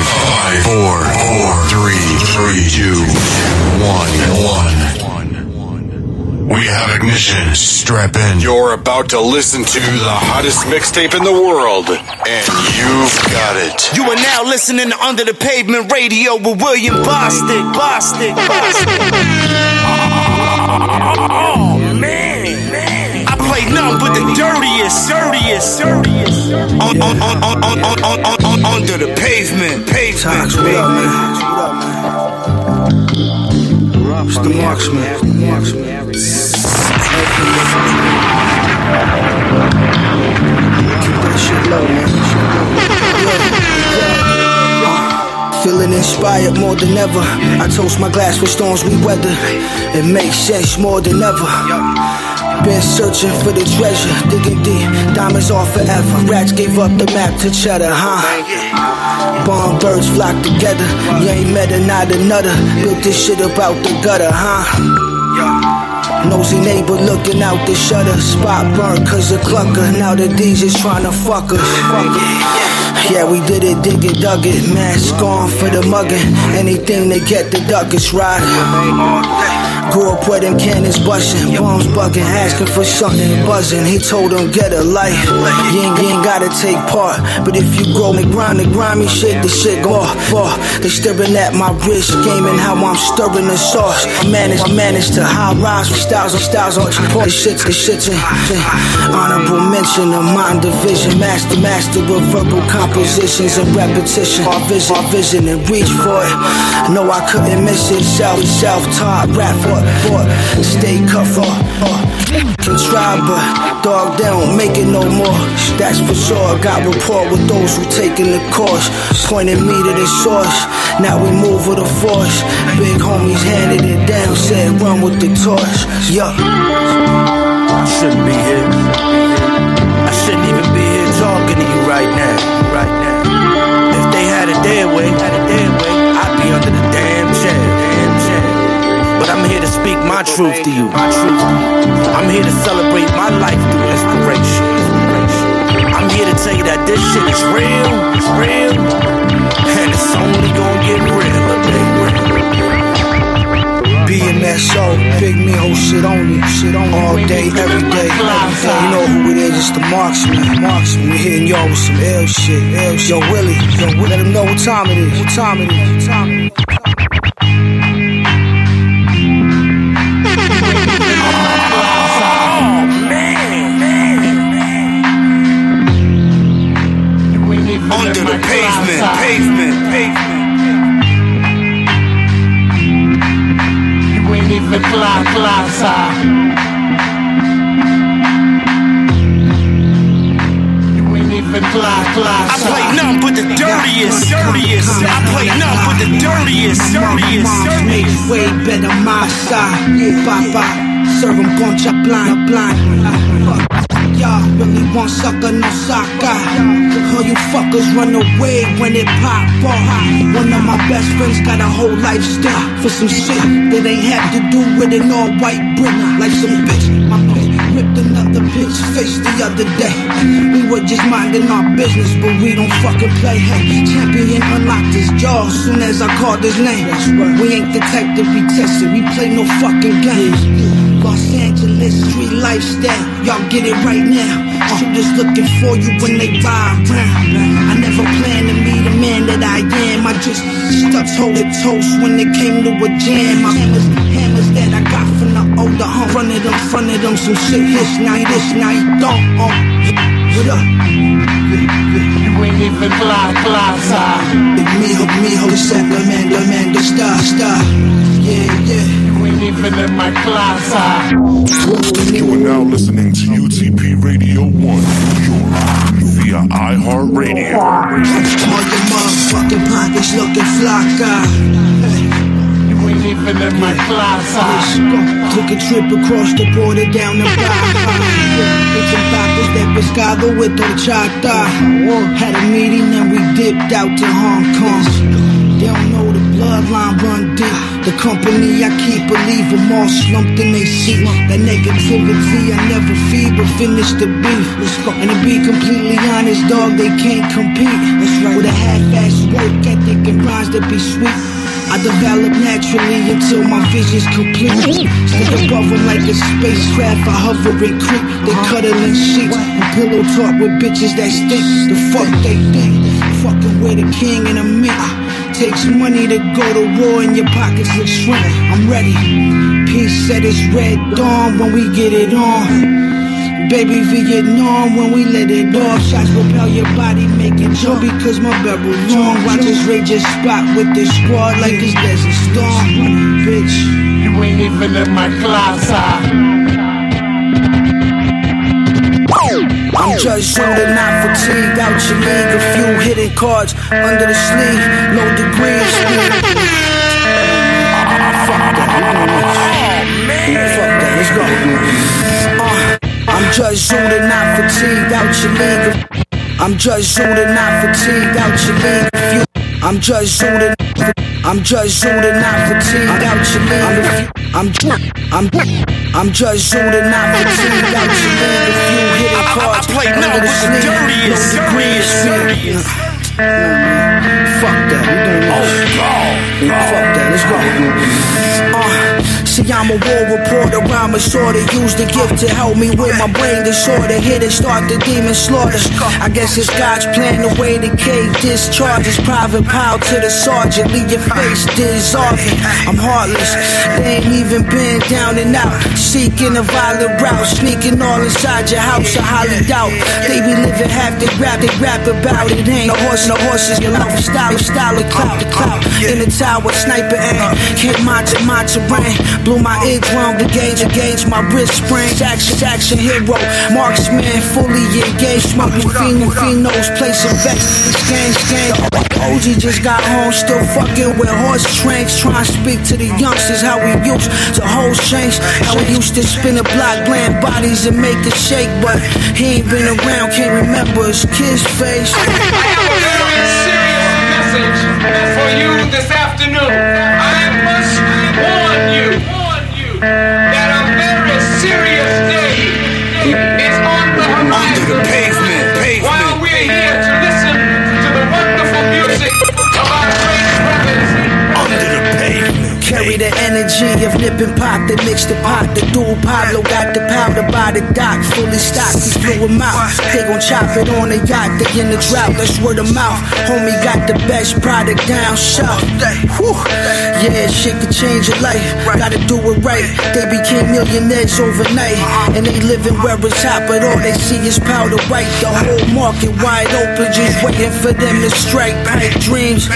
Five, five, four, four, three, three, two, one, one. We have ignition. Strap in. You're about to listen to the hottest mixtape in the world, and you've got it. You are now listening to Under the Pavement Radio with William Bostick. Bostick. Bostick. Oh, man. man. I play none but the dirtiest, dirtiest, dirtiest. On, on, on, on, on, on, on, on, under the pavement. Pavement. Tox, what up, man? What up, man? It's the marksman. It's the marksman. Keep that shit low, man. Feeling inspired more than ever. I toast my glass with storms we weather. It makes sense more than ever. Been searching for the treasure, digging deep, diamonds all forever. Rats gave up the map to cheddar, huh? Bomb birds flock together. You ain't met not another. Built this shit about the gutter, huh? Nosy neighbor looking out the shutter. Spot burnt cause of clucker. Now the D's is trying to fuck us. Yeah, we did it, dig it, dug it. Mask on for the mugging. Anything to get the duckets right. Grew up where them cannons busting, bombs bugging, asking for something buzzing. He told them get a life. You ain't, you ain't gotta take part, but if you grow me grind, the grimy shit, the shit go off. They staring at my wrist, gaming how I'm stirring the sauce. I managed, I managed to high rise with styles and styles on support. The shit's, the shit's in honorable mention of mind division, master, master of verbal compositions and repetition. Our vision, our vision, and reach for it. No, I couldn't miss it. Self, self-taught rap for, for stay cut for. Can try, but dog, they don't make it no more. That's for sure. Got rapport with those who taking the course, pointing me to the source. Now we move with a force. Big homies handed it down, said run with the torch. Yup. I shouldn't be here. I shouldn't even be here talking to you right now. Right now. If they had it their way, had it their way, I'd be under the my truth to you. I'm here to celebrate my life through inspiration. I'm here to tell you that this shit is real. It's real. And it's only gonna get realer, baby. BMSO, Big Mijo, shit on me, shit on all day, every day. You know who it is, it's the marksman, marksman. We hitting y'all with some ill shit, ill shit. Yo, Willie, yo, let him know what time it is, what time it is, what time it is. Pavement, pavement, pavement. You ain't even fly, fly side. You ain't even fly, fly I play none but the dirtiest, dirtiest. I play none but the dirtiest, dirtiest, Moms made way better my side. Yeah, bye bye. Serve 'em concha blind, blind. Y'all really want sucker, no soccer. All you fuckers run away when it pop off. One of my best friends got a whole lifestyle for some shit that ain't have to do with an all white brick. Like some bitch, my bitch ripped another bitch face the other day. We were just minding our business, but we don't fucking play. Hey, champion unlocked his jaw soon as I called his name. We ain't the type to be tested, we play no fucking games. Angeles street lifestyle, y'all get it right now. Shooters looking for you when they ride around. I never planned to be the man that I am. I just stuck to toast when it came to a jam. My hammers, hammers that I got from the older home. Front of them, front of them, some shit this you this, you don't. Oh, what up? You ain't even fly, fly side. Big Mijo, Mijo, Sacramento, man, the star, star. Yeah, yeah. You even in my class side. You are now listening to UTP Radio 1 New York via iHeartRadio. All your motherfucking pockets looking flocker. You ain't even in my class side. Took a trip across the border down the Baja. Ah. It's some papas de pescado with horchata. Had a meeting and we dipped out to Hong Kong. Bloodline run deep. The company I keep, believe them all slumped in they seat. That negativity I never feed, but finish the beef. And to be completely honest, dog, they can't compete. With a half-ass work ethic and rhymes that be sweet. I develop naturally until my vision's complete. Stick above them like a spacecraft, I hover and creep. They cuddling sheets and pillow talk with bitches that stink. The fuck they think? Fucking with a king and a mint. Takes money to go to war and your pockets look shrink. I'm ready. Peace at its red dawn when we get it on. Baby Vietnam when we let it off. Shots propel your body, make it jump because my barrel long. Watch us rage a spot with the squad like it's desert storm. Bitch. You ain't even in my class, ah. I'm just shooting, not fatigued. Out your league, a few hidden cards under the sleeve. No degrees. That. Fuck that. Let's go. Uh, I'm just shooting, not fatigued. Out your league. I'm just shooting, not fatigued. Out your league. I'm just shooting. I'm just shooting, not fatigued. Out your league. I'm I'm I'm just shooting, not fatigued. Out your league. A few hidden cards I play the with the dirtiest, No dirtiest, Nah. Fuck that. We doing this. Fuck that. Let's go. See, I'm a war reporter. I'm a sort of use the gift to help me with my brain disorder. Hit and start the demon slaughter. I guess it's God's plan the way the cave discharges. Private pile to the sergeant. Leave your face dissolving. I'm heartless. They ain't even been down and out. Seeking a violent route. Sneaking all inside your house. I highly doubt. They be living half they rap. They rap about it. Ain't no horse, no horses. Your love style, style clout, the clout. In the tower, sniper aim. Can't match it, my terrain. Blew my eardrum, engage, engage my wrist spring. Action, action hero. Marksman, fully engaged. Smoking fiend, phenos, placing bets. Gang, gang. OG just got home, still fucking with horse tranks. Trying to speak to the youngsters how we used to hold change. How we used to spin a block, bland bodies and make it shake. But he ain't been around, can't remember his kid's face. I have a very serious message for you this afternoon. Of nipping pop, they mix the pot. The dual Pablo got the powder by the dock, fully stocked. He blew him out. They gon' chop it on the yacht, they in the drought. That's word of mouth. Homie got the best product down south. Whew. Yeah, shit could change your life. Gotta do it right. They became millionaires overnight, and they living where it's hot, but all they see is powder white. The whole market wide open, just waiting for them to strike. Pipe dreams,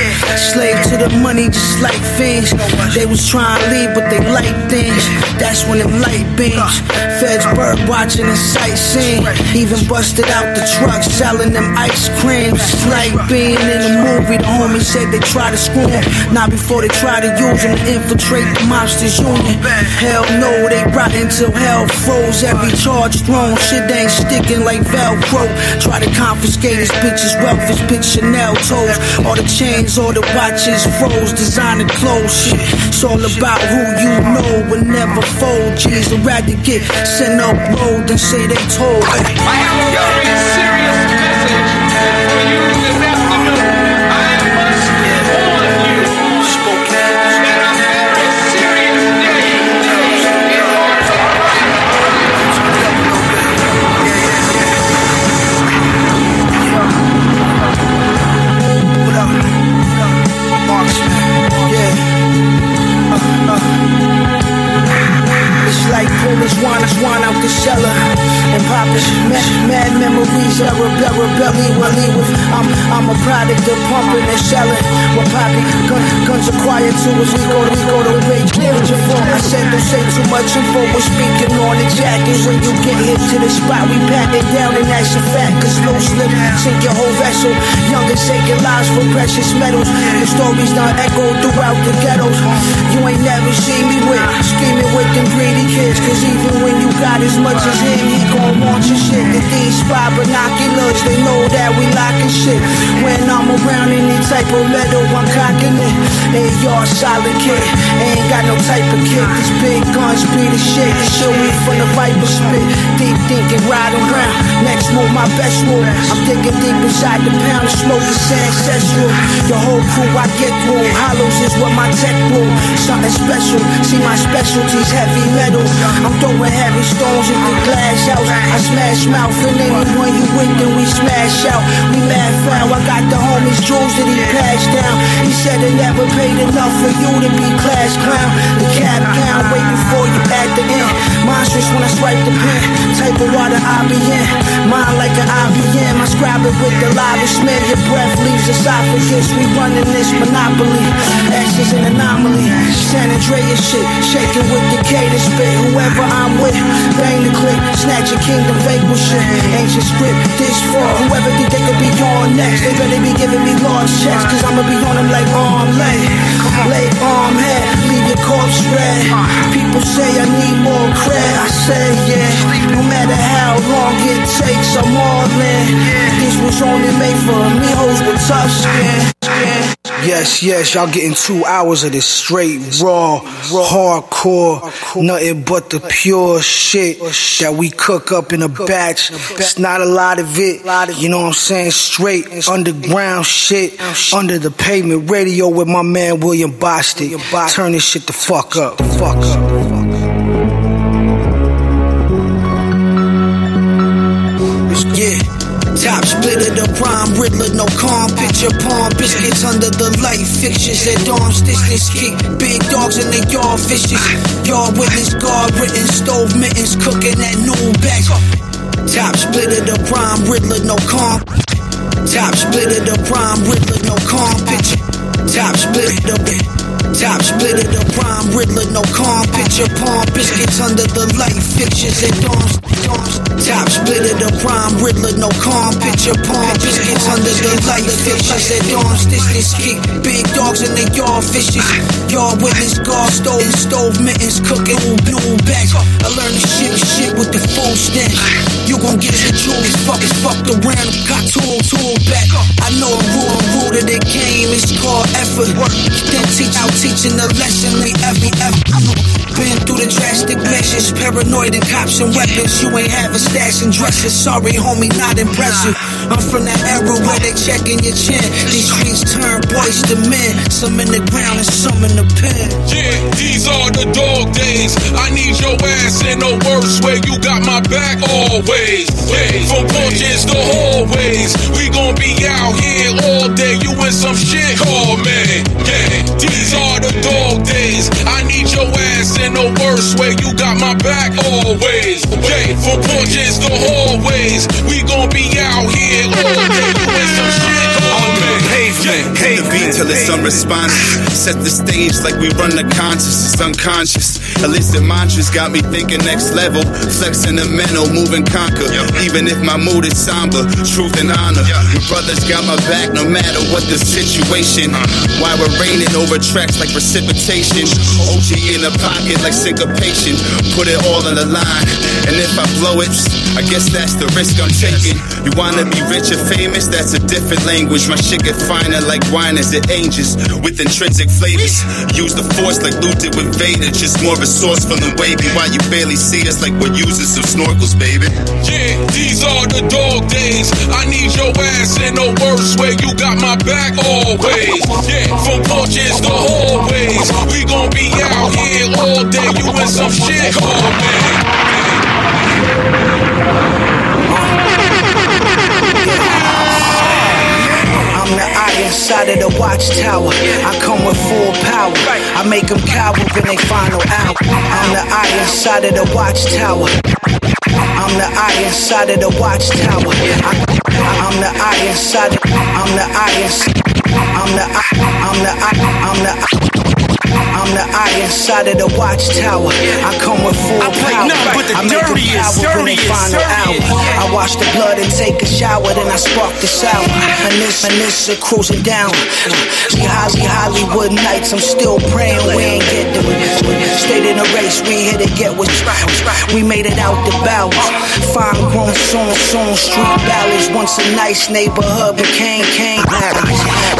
slave to the money, just like fiends. They was trying to leave, but they like things. That's when them light beams. Feds bird watching and sightseeing. Even busted out the truck, selling them ice creams. Like being in the movie, the homies said they try to screw 'em. Not before they try to use them to infiltrate the mobsters union. Hell no, they rotten till hell froze. Every charge thrown, shit ain't sticking like Velcro. Try to confiscate his bitch's wealth, his bitch Chanel toes. All the chains, all the watches froze, designer clothes. Shit, it's all about who you know will never fold. G's, get sent up road than say they told. I have a very serious Wine, wine out the cellar. And poppin' mad, mad memories of rebel, I'm, I'm a product of pumping and selling. Well, poppy gun, guns are quiet too as we go, we go to rage. Clearance your phone. I said don't say too much info. We're speaking on the jacket. When you get hit to the spot, we pat it down and that's a fact. Cause no slip, sink your whole vessel. Youngin' taking lives for precious metals. The stories done echo throughout the ghettos. You ain't never seen me with scheming with them greedy kids. Cause even when you got as much as him, he gon' want your shit. The D spot binoculars, they know that we locking shit. When I'm around in any type of metal, I'm cocking it. Y'all solid kid, ain't got no type of kid. These big guns be the shit. Show me from the viper spit. Deep thinking, riding around. Next move, my best move. I'm digging deep inside the pound, smoke is ancestral. The whole crew I get through. Hollows is what my tech blew. Something special. See my specialties, heavy metal. I'm throwing heavy stones in the glass house. I smash mouth and anyone you with, then we smash out. We mad foul. I got the homies jewels that he passed down. He said it never paid enough for you to be class clown. The cap gown, waiting for you at the end. Monstrous when I swipe the pen. Type of water I be in. Mine like an IBM. I scribe it with the lava smear. Your breath leaves esophagus. We running this monopoly. Ashes an anomaly. San Andreas shit. Shaking with the K to spit. Whoever I'm with. Bang the clip. Snatch a kingdom vanquish shit. Ancient script. This for whoever think they could be on next. They better be giving me large checks. Cause I'ma be on them like arm leg. Lay arm head. Leave your corpse red. People say I need more cred. I say yeah. No matter how long it takes, I'm all in. This was only made for me. Hoes with tough skin. skin. Yes, yes, y'all getting two hours of this straight, raw, hardcore, nothing but the pure shit that we cook up in a batch. It's not a lot of it, you know what I'm saying? Straight underground shit, under the pavement radio with my man William Bostick. Turn this shit the fuck up, fuck up. Yeah. Top splitter, the prime Riddler, no calm picture, palm biscuits under the light fixtures at dawn. Distance kick, big dogs in the yard fishes. Yard witness, guard written, stove mittens, cooking at noon back. Top splitter, the prime Riddler, no calm. Top splitter, the prime Riddler, no calm picture. Top splitter, the Top splitter, the prime Riddler, no calm picture, palm biscuits under the light fixtures at dawn. Top splitter, the prime Riddler, no calm picture, palm biscuits under the light fixtures and at This this kick, big dogs in the yard fishes. Yard witness, guard stove, stove mittens, cooking noon back. I learned to shit shit with the full stench. You gon' get the jewels, fuck fucked around, got tool, tool back. I know the rule, rule of the game, it's called effort. Then teach out teaching the lesson we every ever. Been through the drastic measures, paranoid and cops and weapons. You ain't have a stash and dresses. Sorry, homie, not impressive. I'm from that era where they checking your chin. These streets turn boys to men. Some in the ground and some in the pen. Yeah, these are the dog days. I need your ass in the worst way. You got my back always. Yeah, from porches to hallways. We gon' be out here all day. You in some shit, call me. Yeah, these are the dog days. I need your ass in the worst way. You got my back always. Yeah, from porches to hallways. We gon' be out here all day. Pavement, hit the beat till it's unresponsive. Set the stage like we run the conscious, it's unconscious. Illicit mantras got me thinking next level. Flexing the mental, moving conquer. Even if my mood is somber, truth and honor. My brothers got my back no matter what the situation. Uh. Why we're raining over tracks like precipitation. OG in the pocket like syncopation. Put it all on the line. And if I blow it, I guess that's the risk I'm taking. You wanna be rich or famous? That's a different language. My shit get like wine as it ages with intrinsic flavors. Use the force like Luther with Vader. Just more resourceful and wavy. Why you barely see us like we're using some snorkels, baby. Yeah, these are the dog days. I need your ass in the worst way. You got my back always. Yeah, from porches to hallways. We gon' be out here all day. You in some shit, call me. The eye inside of the watchtower. I come with full power. I make them cower in they final hour. I'm the eye inside of the watchtower. I'm the eye inside of the watchtower. I'm the eye inside. I'm the eye. I'm the eye. I'm the eye. I'm the eye. I'm the eye inside of the watchtower. I come with full I play power. nothing but the I make dirtiest, power dirtiest, final hour. I wash the blood and take a shower, then I spark the sour. And this and this are cruising down. See Holly Hollywood nights, I'm still praying we ain't get them. Stayed in the race, we hit it, get what's right. We made it out the bowels. Fine grown soon, soon street ballads. Once a nice neighborhood became Kane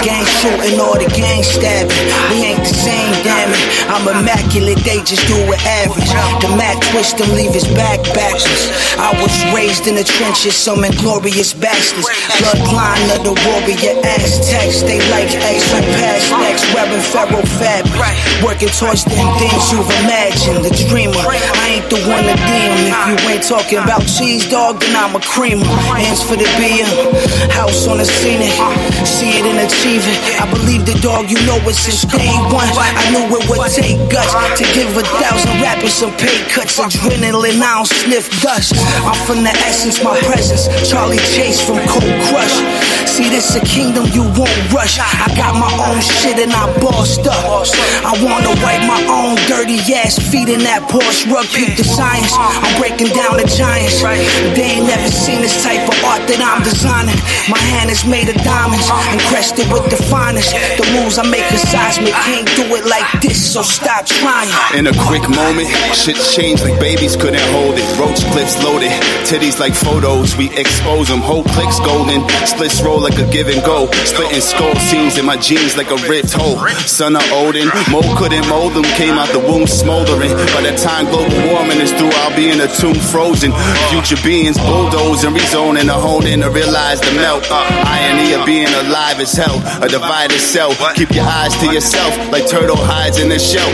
Gang shooting or the gang stabbing. We ain't the same, damn it. I'm immaculate, they just do it average. The Mac twist and leave his back backwards. I was raised in the trenches, some inglorious bastards. Bloodline of the warrior Aztecs. They like X and past next, wearing pharaoh fabric. Working towards them things you've imagined. The dreamer, I ain't the one to deem. If you ain't talking about cheese, dog, then I'm a creamer. Hands for the beer, house on the scenic. See it and achieve it. I believe the dog, you know it since day one. I knew it would take guts to give a thousand rappers some pay cuts. Adrenaline, I don't sniff dust. I'm from the essence, my presence. Charlie Chase from Cold Crush. See, this a kingdom you won't rush. I got my own shit and I bossed up. I wanna wipe my own dirty ass feet in that Porsche rug. Peep the science. I'm breaking down the giants. They ain't never seen this type of art that I'm designing. My hand is made of diamonds, encrusted with the finest. The moves I make are seismic. Can't do it like this, so stop trying. In a quick moment, shit changed like babies couldn't hold it. Roach clips loaded, titties like photos, we expose them. Whole clicks golden, splits roll like a give and go. Splitting skull seams in my jeans like a ripped hole. Son of Odin, Mo couldn't mold them, came out the womb smoldering. By the time global warming is through, I'll be in a tomb frozen. Future beings rezone in a hone in to realize the melt. Uh, irony of being alive is hell, a divided cell. Keep your eyes to yourself like turtle hides in a shell.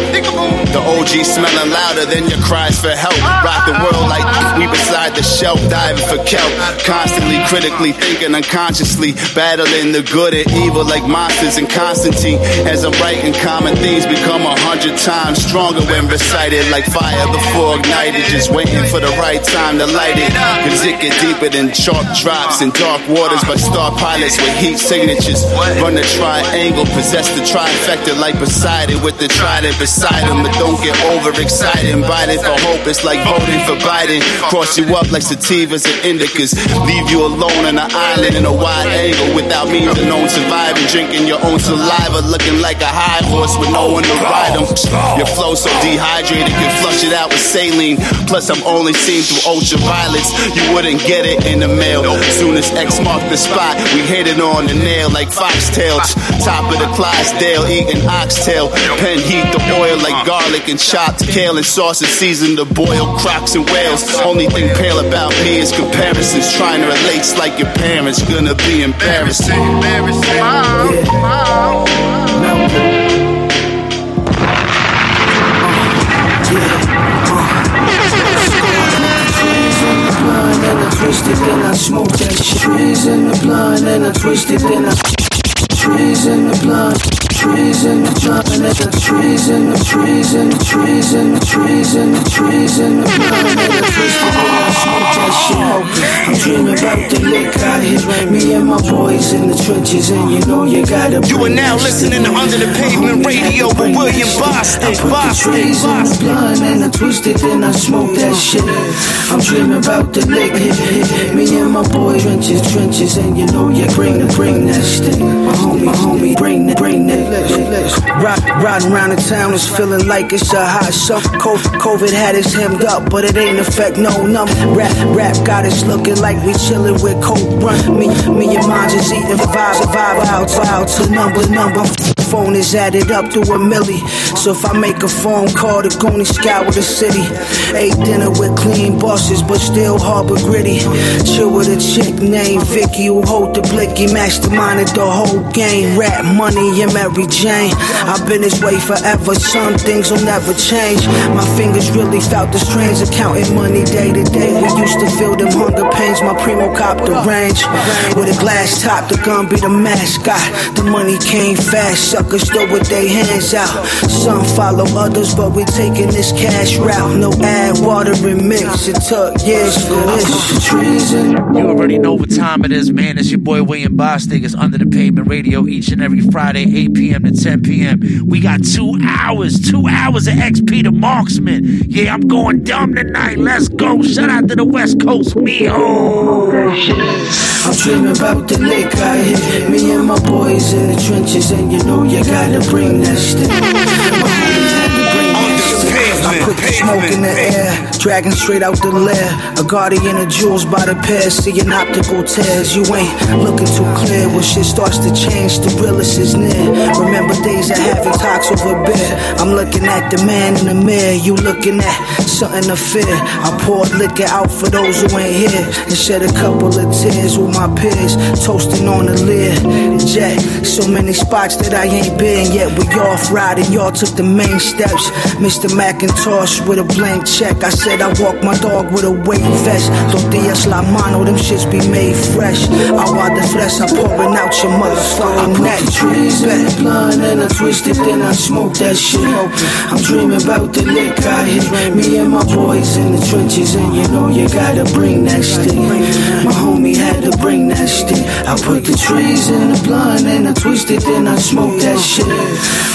The OG smelling louder than your cries for help. Rock the world like we beside the shelf, diving for kelp. Constantly critically thinking unconsciously, battling the good and evil like monsters in Constantine. As I'm writing, common themes become a hundred times stronger when recited like fire before ignited. Just waiting for the right time to light it. Cause it get deeper than chalk drops in dark waters by star pilots with heat signatures. Run the triangle, possess the trifecta like Poseidon with the trident beside him. But don't get overexcited. It for hope, it's like voting for Biden. Cross you up like sativas and indicas. Leave you alone on an island in a wide angle without means of known surviving. Drinking your own saliva, looking like a high horse with no one to ride him. Your flow so dehydrated, can flush it out with saline. Plus, I'm only seen through ultraviolets. You wouldn't get it in the mail. Soon as X marked the spot, we hit it on the nail like foxtails. Top of the Clydesdale, eating oxtail. Pen heat the oil like garlic and chopped kale and sauce and seasoned to boil crocs and whales. Only thing pale about me is comparisons. Trying to relate's like your parents, gonna be embarrassing. and I twisted, then I smoked that shit. Trees in the blind, and I twisted, then I trees in the blunt. Trees in the blunt, and the trees in the trees in the trees in the trees in the trees in the blunt, and I twisted, then I smoked that shit. I'm dreaming about the lick out here. Me and my boys in the trenches, and you know you gotta. You are now listening to Under the Pavement Radio with William Bostick. The Bostick, trees in the blunt and I twist it, then I smoke that shit. I'm dreaming about the lick. Me and my boy trenches, trenches, and you know you bring the bring that stick. My homie, my homie, bring that, bring that. Ride, riding around the town is feeling like it's a hot summer. Co- COVID had us hemmed up, but it ain't affect no number. Rap, rap got us looking like we chillin' with coke run. Me, me and mine just eating vibe, vibe out, out to number, number. Phone is added up to a milli. So if I make a phone call to Goonie scour the city, ate dinner with clean bosses, but still harbor gritty. Chill with a chick named Vicky who hold the blicky, masterminded the whole game. Rap money and Mary Jane. I've been this way forever. Some things will never change. My fingers really felt the strains of counting money day to day. We used to feel them hunger pains. My primo cop the range with a glass top. The gun be the mascot. The money came fast, suckers still with their hands out. Some follow others, but we taking this cash route. No add water and mix. It took years for this. Treason. You already know what time it is, man. It's your boy William Bostick. It's Under the Pavement Radio each and every Friday, 8 p.m. to 10 p.m. We got two hours, two hours of XP the Marxman. Yeah, I'm going dumb tonight. Let's go. Shout out to the West Coast, me. Oh. I'm dreaming about the lick I hit. Me and my boys in the trenches, and you know you gotta bring that stick. The smoke in the air, dragging straight out the lair. A guardian of jewels by the pair, seeing optical tears. You ain't looking too clear when shit starts to change. The realest is near. Remember days of having talks over beer. I'm looking at the man in the mirror. You looking at something to fear. I poured liquor out for those who ain't here and shed a couple of tears with my peers, toasting on the lid. Jet, so many spots that I ain't been yet. We off riding, y'all took the main steps. Mr. With a blank check. I said I walk my dog with a weight vest. Días la mano, them shits be made fresh. I Agua the flesh, I'm pouring out your motherfucking neck. Trees in the blunt and I twist it, then I smoke that shit. I'm dreaming about the lick I hit. Me and my boys in the trenches, and you know you gotta bring that stick. My homie had to bring that stick. I put the trees in the blunt and I twist it, then I smoke that shit.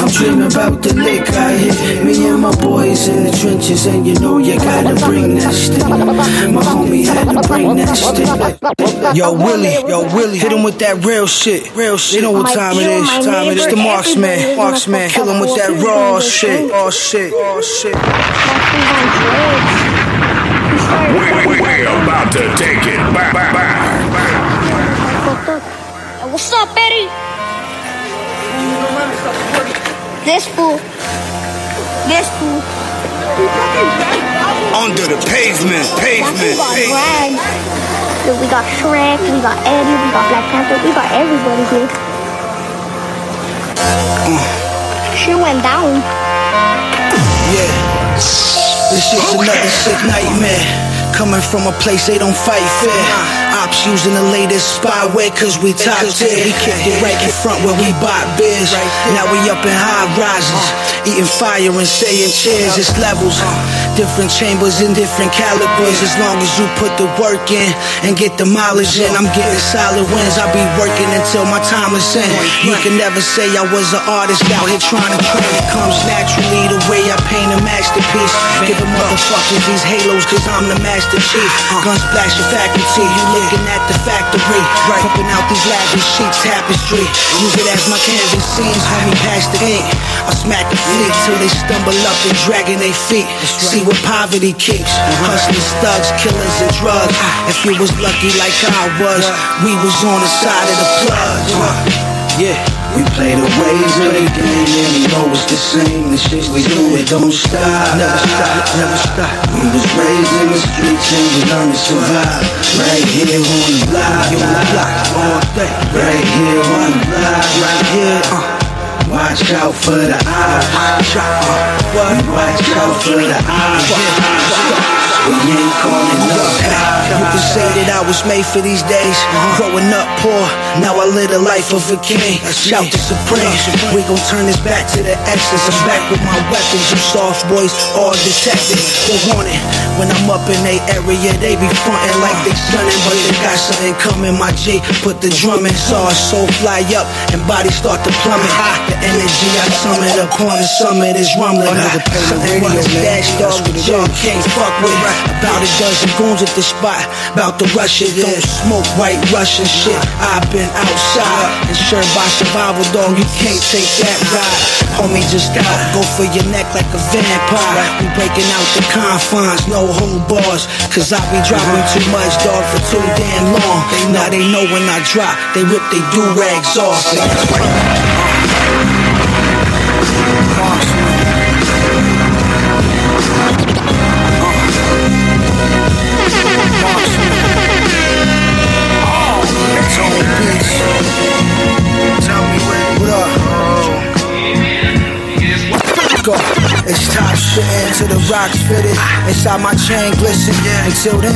I'm dreaming about the lick I hit. Me and my boys in the trenches, and you know you gotta bring that stick. My homie had to bring that stick. Yo, Willie, yo, Willie, hit him with that real shit. Real shit. You know what time it is. Time it is. The marksman. Marksman. Kill him with that raw shit. Raw shit. Raw shit. We, we, we're about to take it back. back, back. What's up, Eddie? This fool. This fool. Under the pavement, pavement, pavement. Look, we got Shrek, we got Eddie, we got Black Panther, we got everybody here. Uh. Shit went down. Yeah. This shit's another sick nightmare. Coming from a place they don't fight fair. Using the latest spyware cause we top tier. We kicked it right in front where we bought beers. Now we up in high rises. Eating fire and staying chairs. It's levels. Different chambers and different calibers. As long as you put the work in and get the mileage in, I'm getting solid wins. I'll be working until my time is in. You can never say I was an artist out here trying to train. It comes naturally the way I paint a masterpiece. Giving motherfuckers these halos cause I'm the master chief. Gun splash your faculty. You looking at the factory. Pumping out these lavish sheep tapestry. Use it as my canvas scenes. Homie, pass the ink. I smack the fleet till they stumble up and dragging their feet. See what poverty kicks. Uh-huh. Hustlers, thugs, killers, and drugs. Uh-huh. If you was lucky like I was, uh-huh. we was on the side of the plug. Yeah. We play the waves of the game and we know it's the same. The shit we do, it don't stop. Never stop, never stop. We was raised in the streets and we learned to survive. Right here on the block, on the block all day. Right here on the block, right here. Uh. Watch out for the eyes. What? Watch out for the eyes. We ain't calling up You can say that I was made for these days. Growing up poor, now I live the life of a king. Shout to Supreme. We gon' turn this back to the excess. I'm back with my weapons. You soft boys, all detected. The warning. When I'm up in they area, they be frontin' like they stunning, but they got something coming. My G put the drum in, saw a soul fly up and body start to plummet. High. The energy I summon upon the summit is rumbling. Something was dashed off with y'all can't fuck with. About a dozen goons at the spot, about to rush it. Don't smoke white Russian shit. I've been outside, insured by survival dog. You can't take that ride. Homie, just out, go for your neck like a vampire. We breaking out the confines, no hold bars. Cause I be dropping too much, dog, for too damn long. Now they know when I drop, they rip they do rags off. It's top Spitting to the rocks fitted. Inside my chain glisten. Until then,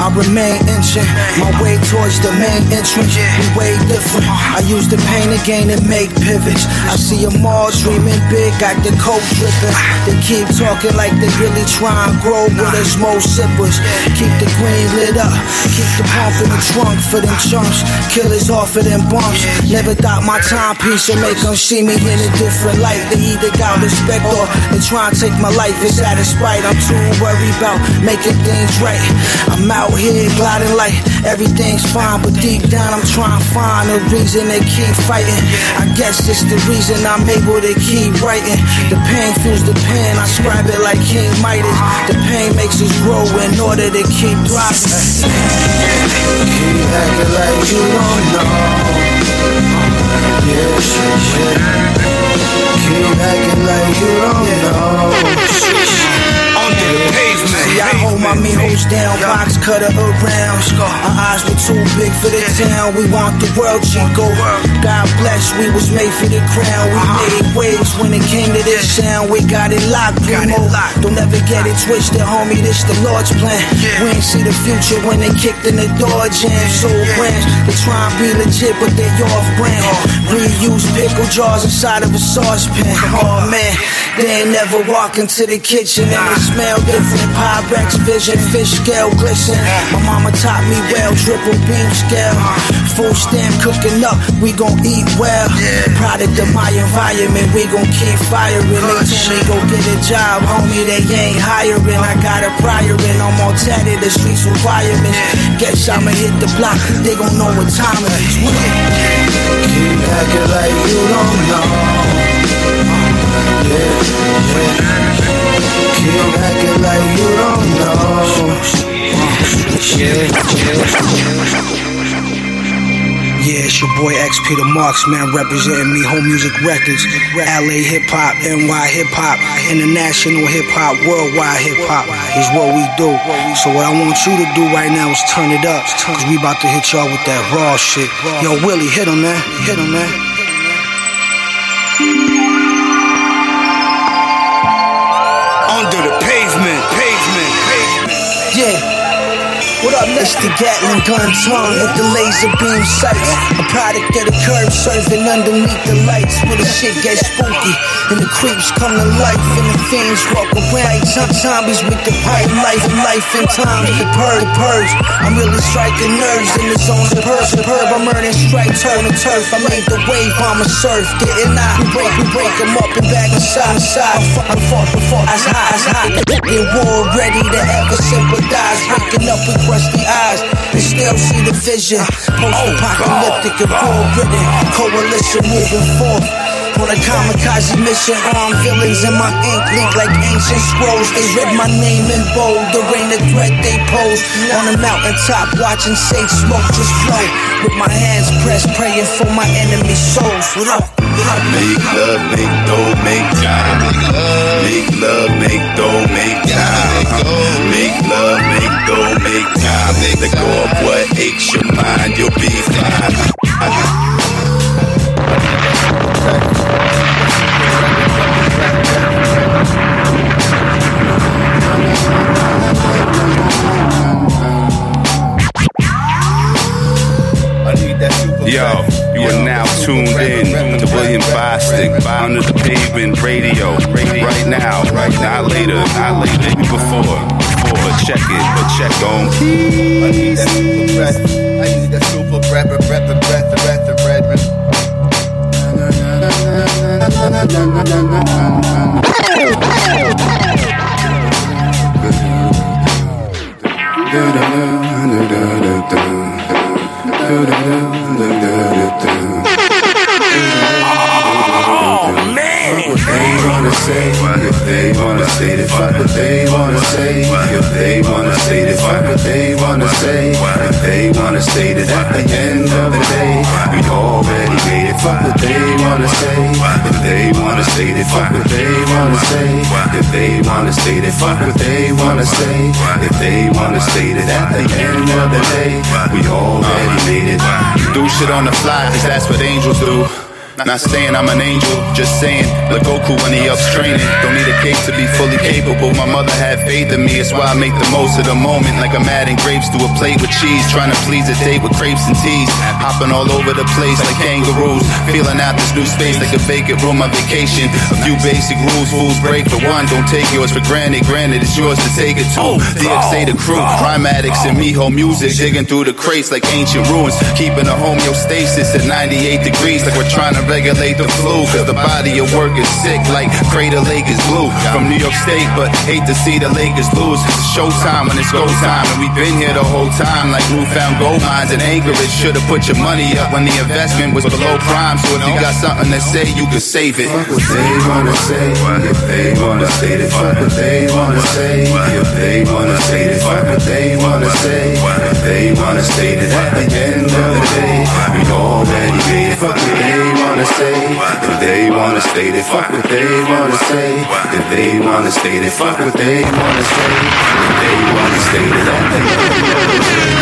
I remain inching. My way towards the main entrance. We way different. I use the pain to gain and make pivots. I see them all dreaming big, got the coke dripping. They keep talking like they really try and grow with us most sippers. Keep the green lit up. Keep the pump in the trunk for them chunks. Killers off of them bumps. Never thought my timepiece would make them see me in a different light. They either got respect or try and take my life. It's out of spite. I'm too worried about making things right. I'm out here gliding like everything's fine, but deep down I'm trying to find a reason to keep fighting. I guess it's the reason I'm able to keep writing. The pain fuels the pen. I scribe it like King Midas. The pain makes us grow in order to keep thriving. Keep acting like you don't know. Yeah, shit, shit. Keep acting like you don't know. Under the pavement. See, I hold my hoes down, box cutter around. Our eyes were too big for the town. We want the world, Chico. God bless, we was made for the crown. We made waves when it came to this sound. We got it locked, primo. Don't ever get it twisted, homie. This the Lord's plan. We ain't see the future when they kicked in the door jam. So branch, they try and be legit, but they off brand. Reuse pickle jars inside of a saucepan. Oh man, they ain't never walk into the kitchen and it smell different. Pyrex vision, fish scale glisten. My mama taught me well, triple beam scale. Full stamp cooking up, we gon' eat well. Product of my environment, we gon' keep firing. They me go get a job, homie, they ain't hiring. I got a prior in, I'm all tatted, the streets requirements. Guess I'ma hit the block, they gon' know what time it is. Keep acting like you don't know. Yeah, yeah. Keep acting like you don't know. Yeah, it's your boy XP the Marxman representing me, Home Music Records, LA Hip Hop, NY Hip Hop, International Hip Hop, Worldwide Hip Hop is what we do. So what I want you to do right now is turn it up, cause we about to hit y'all with that raw shit. Yo, Willie, hit him, man. Hit him, man. Up, It's the Gatling gun tongue with the laser beam sights. A product of the curve serving underneath the lights where the shit gets spooky. And the creeps come to life and the fiends walk around. Some zombies with the pipe life, life and time. The purge, purge. I'm really striking nerves in the zone. Superb, superb. I'm earning stripes, turn the turf. I made the wave, I'm a surf. Getting out, we break, break them up and back inside, inside. I'm fought, I'm fought, as high, as high. In war, ready to ever sympathize. Waking up with crusty eyes and still see the vision. Post-apocalyptic and war-ridden. Coalition moving forth. On a kamikaze mission, armed villains in my ink leak like ancient scrolls. They read my name in bold, the rain of threat they pose. On a mountaintop, watching safe smoke just flow. With my hands pressed, praying for my enemy's souls. What up? Make love, make dough, make time. Make love, make dough, make time. Make love, make dough, make time. Let go of what aches your mind, you'll be fine. Yo, you are now tuned in to William Bostick under the pavement radio. Right now, right not later, not later, before. Before, check it, but check on. I need that super breath. I need that super breath, breath, breath, breath, breath, breath. Oh, they wanna say, if they wanna say that fuck what they wanna say, if they wanna say that fuck what they wanna say, if they wanna say that at the end of the day, we already made it. Fuck what they wanna say, if they wanna say that fuck what they wanna say, if they wanna say that fuck what they wanna say, if they wanna say that at the end of the day, we already made it. Do shit on the fly, cause that's what angels do. Not saying I'm an angel, just saying the Goku when he ups training. Don't need a cape to be fully capable. My mother had faith in me, it's why I make the most of the moment. Like I'm adding grapes to a plate with cheese, trying to please a date with crepes and teas. Hopping all over the place like kangaroos, feeling out this new space like a vacant room on vacation. A few basic rules, fools break for one. Don't take yours for granted, granted it's yours to take it too. DXA the crew, crime addicts and Miho music, digging through the crates like ancient ruins, keeping a homeostasis at 98 degrees, like we're trying to regulate the flu. Cause the body of work is sick, like Crater Lake is blue. From New York State, but hate to see the Lakers lose. It's showtime when it's go time, and we've been here the whole time, like newfound gold mines in Anchorage. Should've put your money up when the investment was below prime. So if you got something to say, you can save it. Fuck what they wanna say, if they wanna state it. Fuck what they wanna say, if they wanna state it. Fuck what they wanna say, if they wanna state it. At the end of the day, we already made it. Fuck what they wanna say, if they wanna state it. Fuck what they wanna say, if they wanna state it. Fuck what they wanna say, if they wanna state it. At the end of the day.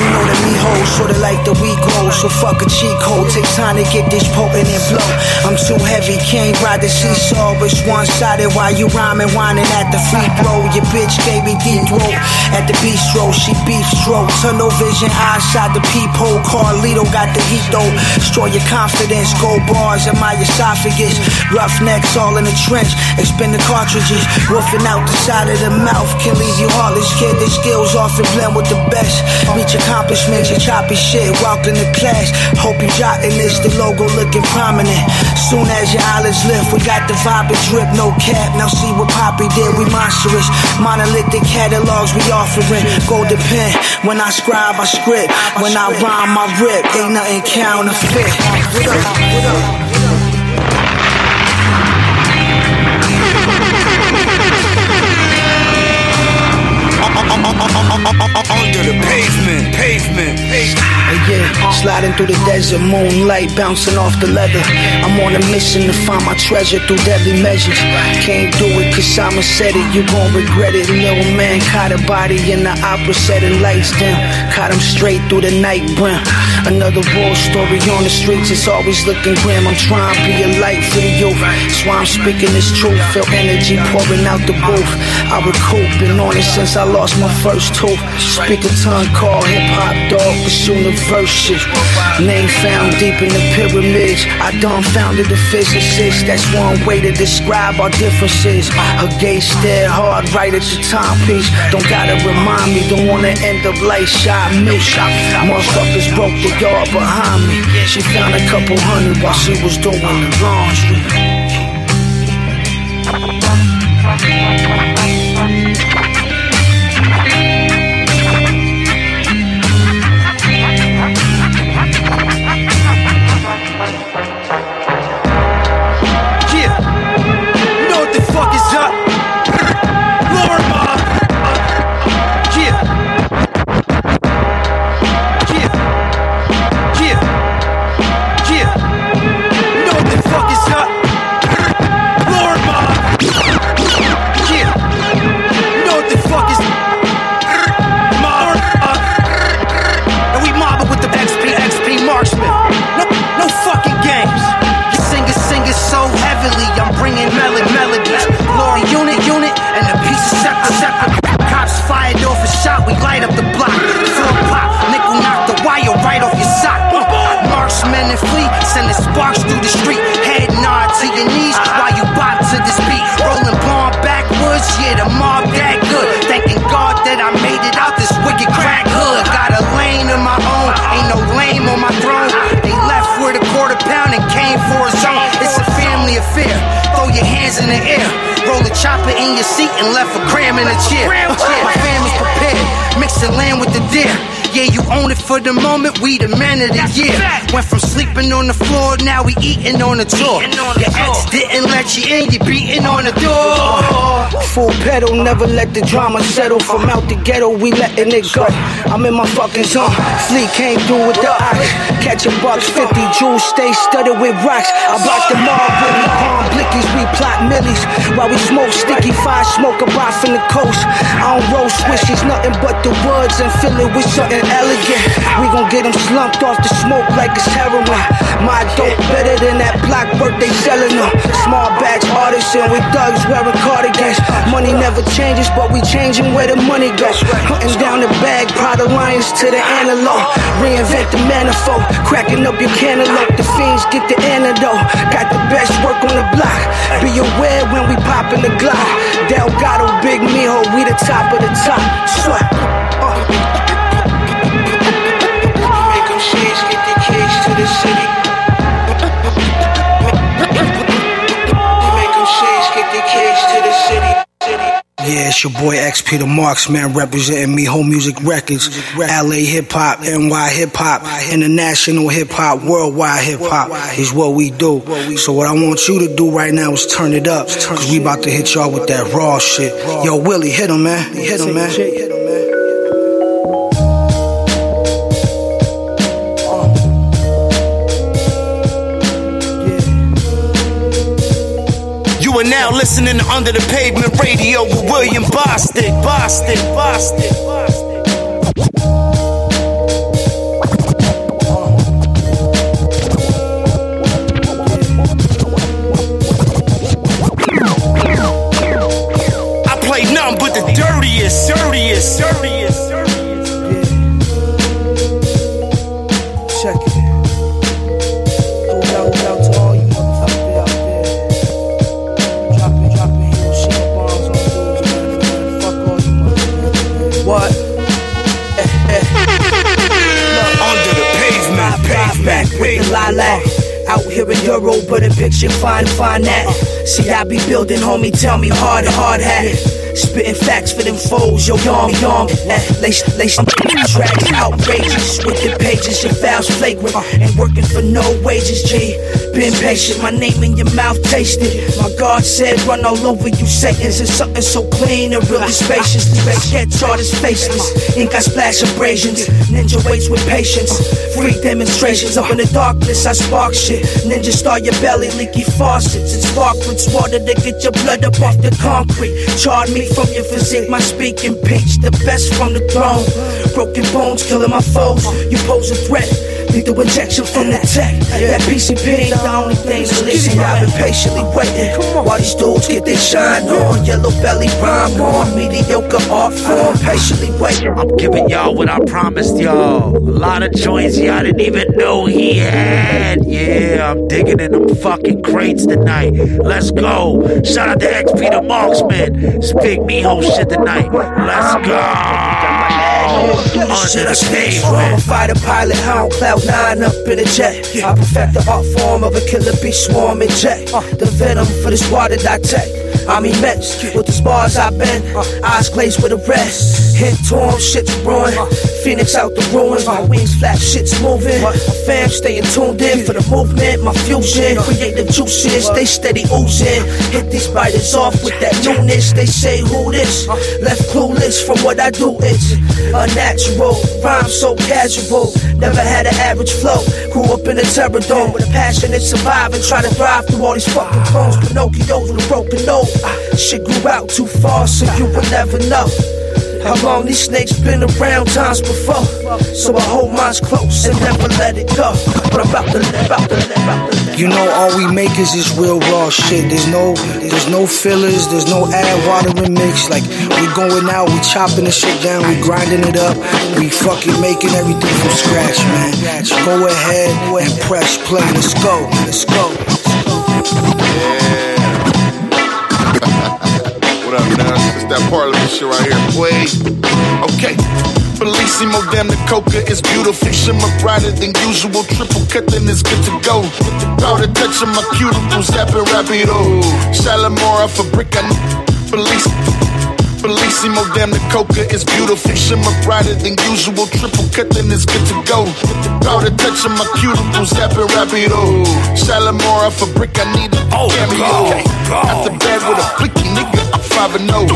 You know that me hoes sorta like the weak grow, so fuck a cheat code. Takes time to get this potent and blow. I'm too heavy, can't ride the seesaw. It's one sided while you rhyming, whining at the free throw. Your bitch gave me deep throat at the bistro. She beef stroke, tunnel vision, eyeside the peephole. Carlito got the heat though. Destroy your confidence, gold bars in my esophagus. Roughnecks all in the trench, expend the cartridges. Woofing out the side of the mouth can leave you heartless. Kid, the skills off and blend with the best. Reach accomplishments, your choppy shit. Welcome to class. Hope you jotting this, the logo looking prominent. Soon as your eyelids lift, we got the vibe and drip, no cap. Now see what Poppy did, we monstrous. Monolithic catalogs we offering. Golden pen, when I scribe, I script. When I rhyme, I rip. Ain't nothing counterfeit. What up? What up? Under the pavement, pavement, pavement. Yeah, sliding through the desert, moonlight bouncing off the leather. I'm on a mission to find my treasure through deadly measures. Can't do it cause Simon said it, you gon' regret it. Little man caught a body in the opera setting lights dim. Caught him straight through the night brim. Another war story on the streets, it's always looking grim. I'm trying to be a light for the youth. That's why I'm speaking this truth. Feel energy pouring out the booth. I recoup, been on it since I lost my first tooth. Speak a tongue called hip hop dog, it's universal. Name found deep in the pyramids. I dumbfounded the physicists. That's one way to describe our differences. A gay stare hard right at the timepiece. Don't gotta remind me, don't wanna end up like shot me. Motherfuckers broke the yard behind me. She found a couple hundred while she was doing the laundry. Yeah. Air. A chopper in your seat and left a gram in a chair. My family's prepared. Mix the land with the deer. Yeah, you own it for the moment. We the man of the year. Went from sleeping on the floor, now we eating on the door. Your ex didn't let you in, you beating on the door. Full pedal, never let the drama settle. From out the ghetto, we letting it go. I'm in my fucking zone. Fleet came through with the ox. Catch a bucks, 50 jewels, stay studded with rocks. I block the mob with me, palm blickies, we plot millies. While we smoke sticky fire, smoke a bar from the coast. I don't roll swishes, nothing but the woods and fill it with something and elegant. We gon' get them slumped off the smoke like it's heroin. My dope better than that black they selling them. Small batch artists and we thugs wearing cardigans. Money never changes, but we changing where the money goes. Hunting down the bag, proud alliance to the antelope. Reinvent the manifold, cracking up your cantaloupe. The fiends get the antidote. Got the best work on the block. Be aware when we pop in the Glock. Delgado, Big Mijo, we the top of the top. Sweat. Uh. Yeah, it's your boy XP the Marxman representing me Home Music Records, LA Hip Hop, NY Hip Hop, International Hip Hop, Worldwide Hip Hop is what we do. So what I want you to do right now is turn it up, cause we about to hit y'all with that raw shit. Yo, Willie, hit him, man. Hit him, man. Are now listening to Under the Pavement Radio with William Bostick. Bostick, Bostick, Bostick. Homie, tell me hard, hard hat. Spitting facts for them foes, yo, yom, yom. Lace, lace, tracks outrageous with the pages, your files flagrant. And working for no wages, G. Been patient, my name in your mouth tasted. My God said, run all over you, Satans. It's something so clean and really spacious. The sketch artist faceless. Ink I splash abrasions. Ninja waits with patience. Free demonstrations up in the darkness, I spark shit. Ninja star your belly, leaky faucets. It's sparklets, water to get your blood up off the concrete. Charred me from your physique, my speaking pitch, the best from the throne. Broken bones, killing my foes. You pose a threat. Lethal injection from the tech. That PCP ain't the only thing that's leasing. I've been patiently waiting while these dudes get their shine on. Yellow belly rhyme on. Mediocre art form. Patiently waiting. I'm giving y'all what I promised y'all. A lot of joints y'all didn't even know he had. Yeah, I'm digging in them fucking crates tonight. Let's go. Shout out to XP the Marxman. It's Big Miho shit tonight. Let's go. Under the pavement. Fighter pilot, hound cloud nine up in a jet. I perfect the art form of a killer bee swarming jet. Uh. The venom for this water that I take. I'm immense with the spars I've bend. Uh. Eyes glazed with a rest. Hit torn, shit's brewing. Phoenix out the ruins. My wings flap, shit's moving. My fam staying tuned in for the movement. My fusion, creative juices, they steady oozing. Hit these biters off with that newness. They say who this? Left clueless from what I do. It's unnatural, rhyme so casual. Never had an average flow. Grew up in a terror dome with a passionate survive and try to thrive through all these fucking clones. Pinocchio's with a broken nose. Shit grew out too far, so you would never know. How long these snakes been around times before? So I hold mine close and never let it go. But I'm about to let, about to let, about to let. You know, all we make is this real raw shit. There's no, there's no fillers, there's no add water and mix. Like we going out, we chopping the shit down, we grinding it up, we fucking making everything from scratch, man. So go ahead and press play. Let's go, let's go. What man? It's that Parliament shit right here, boy. Okay. Bellissimo, damn, the coca is beautiful. Shimmer brighter than usual. Triple cut, then it's good to go. Powder touching my cuticles, zapping rapido. Shalimar off a brick, I Bellissimo. Bellissimo, damn, the coca is beautiful. Shimmer brighter than usual. Triple cut, then it's good to go. Powder touching my cuticles, zapping rapido. Shalimar off a brick, I need a oh, cameo. At the bed with a blicky nigga, 5 and 0.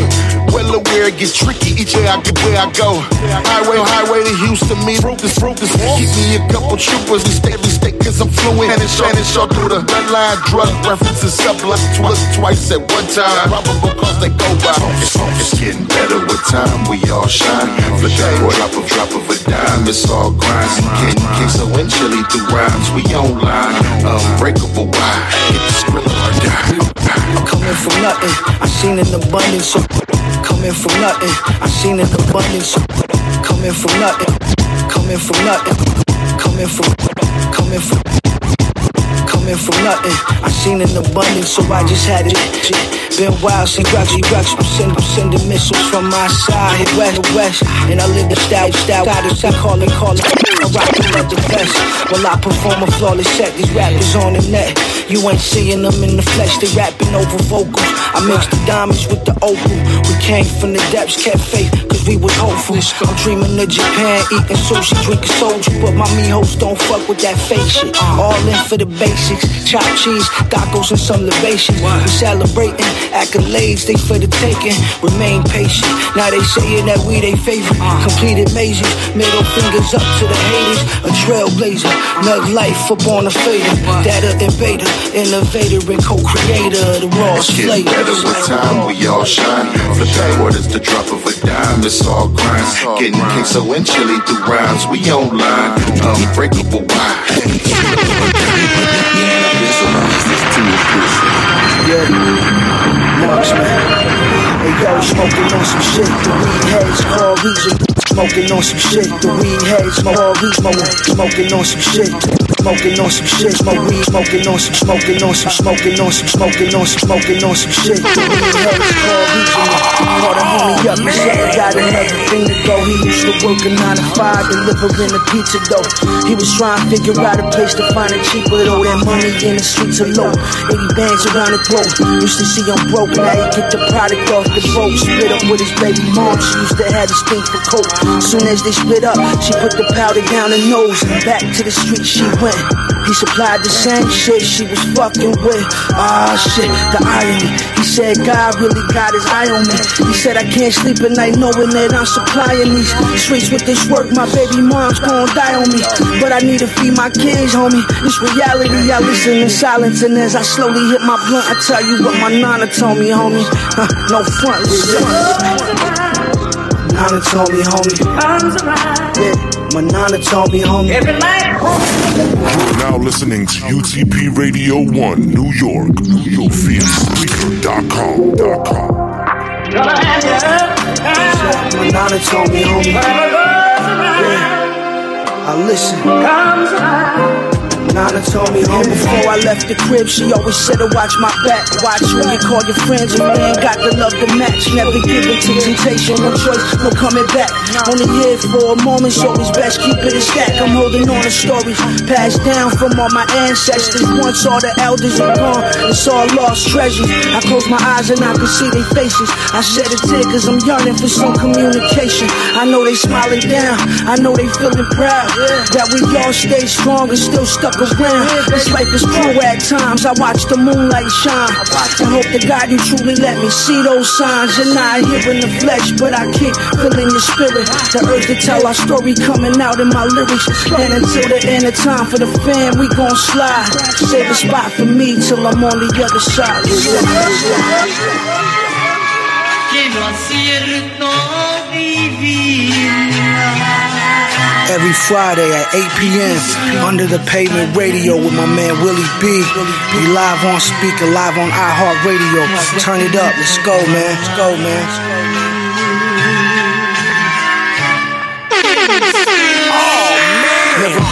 Well aware it gets tricky each day I get where I go. Highway, highway to Houston, me broke this, broke this. Keep me a couple troopers, we stay, we stay, cause I'm fluent. And it's shining short through the red line, drug references, sublime, twice, twice at one time. Probable cause they go by. It's, it's getting better with time, we all shine. Flip that up a drop of a dime, it's all grind. King, king so in chilly through rhymes, we online. Unbreakable, why? Get the skrilla or die. Coming from nothing, I seen an abundance. So coming from nothing, I seen an abundance. So coming from nothing, coming from nothing, coming from, coming from. Coming from nothing, I seen an abundance, so I just had it. Been wild since Roxy Rocks, I'm sending, sending missiles from my side, west, west, and I live the style, style, got it, I call it. I rock it like the best. While I perform a flawless set, these rappers on the net. You ain't seeing them in the flesh, they rapping over vocals. I mix the diamonds with the opal. We came from the depths, kept faith, cause we was hopeful. I'm dreaming of Japan, eating sushi, drinking soju, but my me-hoes don't fuck with that fake shit. All in for the basics, chopped cheese, tacos and some libations. We celebrating accolades, they for the taking. Remain patient. Now they saying that we they favorite. Uh. Completed mazes, middle fingers up to the haters. A trailblazer, nug life up on a fader. Data invader, innovator and co-creator. The raw It's getting flavor. better with time, we all shine. Flip that word, it's the drop of a dime, it's all grind. Getting king so in chilly through rhymes, we online. Unbreakable, why? Yeah, Marxman. Hey yo, smoking on some shit. The weed heads call reason. Smoking on some shit. The weed heads call reason. Smoking on some shit. Smoking on some shit. Smoke weed. Smoking on some. Smoking on some. Smoking on some. Smoking on some. Smoking on some shit. The weed heads call reason. Call the homie up and said I got another thing to go. He used to work a nine to five, delivering a pizza dough. He was trying to figure out a place to find it cheaper though. That money in the streets are low. 80 bands around the throat. Used to see him broke, now he get the product off the boat. Split up with his baby mom. She used to have his thing for coke. Soon as they split up, she put the powder down her nose. Back to the street she went. He supplied the same shit she was fucking with. Ah shit, the irony. He said God really got his eye on me. He said I can't sleep at night knowing that I'm supplying these streets with this work. My baby mom's gonna die on me, but I need to feed my kids, homie. This reality, I listen in silence, and as I slowly hit my blunt, I tell you what my nana told me, homie. Huh, no. Nana told me, homie. Yeah, my nana told me, homie. Every night. You're now listening to UTP Radio 1, New York. New York via dot com. My nana told me, homie. Yeah. I listen. Nana told me home before I left the crib. She always said to watch my back. Watch when you call your friends. If they ain't got the love to match, never give in to temptation. No choice, no coming back. Only here for a moment, so it's best keep it a stack. I'm holding on to stories passed down from all my ancestors. Once all the elders are gone, it's all lost treasures. I close my eyes and I can see their faces. I shed a tear cause I'm yearning for some communication. I know they smiling down, I know they feeling proud that we all stay strong and still stuck around. This life is cruel at times. I watch the moonlight shine. I hope to God you truly let me see those signs. You're not here in the flesh, but I keep feeling your spirit. The urge to tell our story coming out in my lyrics. And until the end of time for the fam, we gon' slide. Save a spot for me till I'm on the other side. che lo acierto divina. Every Friday at 8 p.m. under the pavement radio with my man Willie B. We live on Spreaker, live on iHeartRadio. Turn it up. Let's go, man. Let's go, man.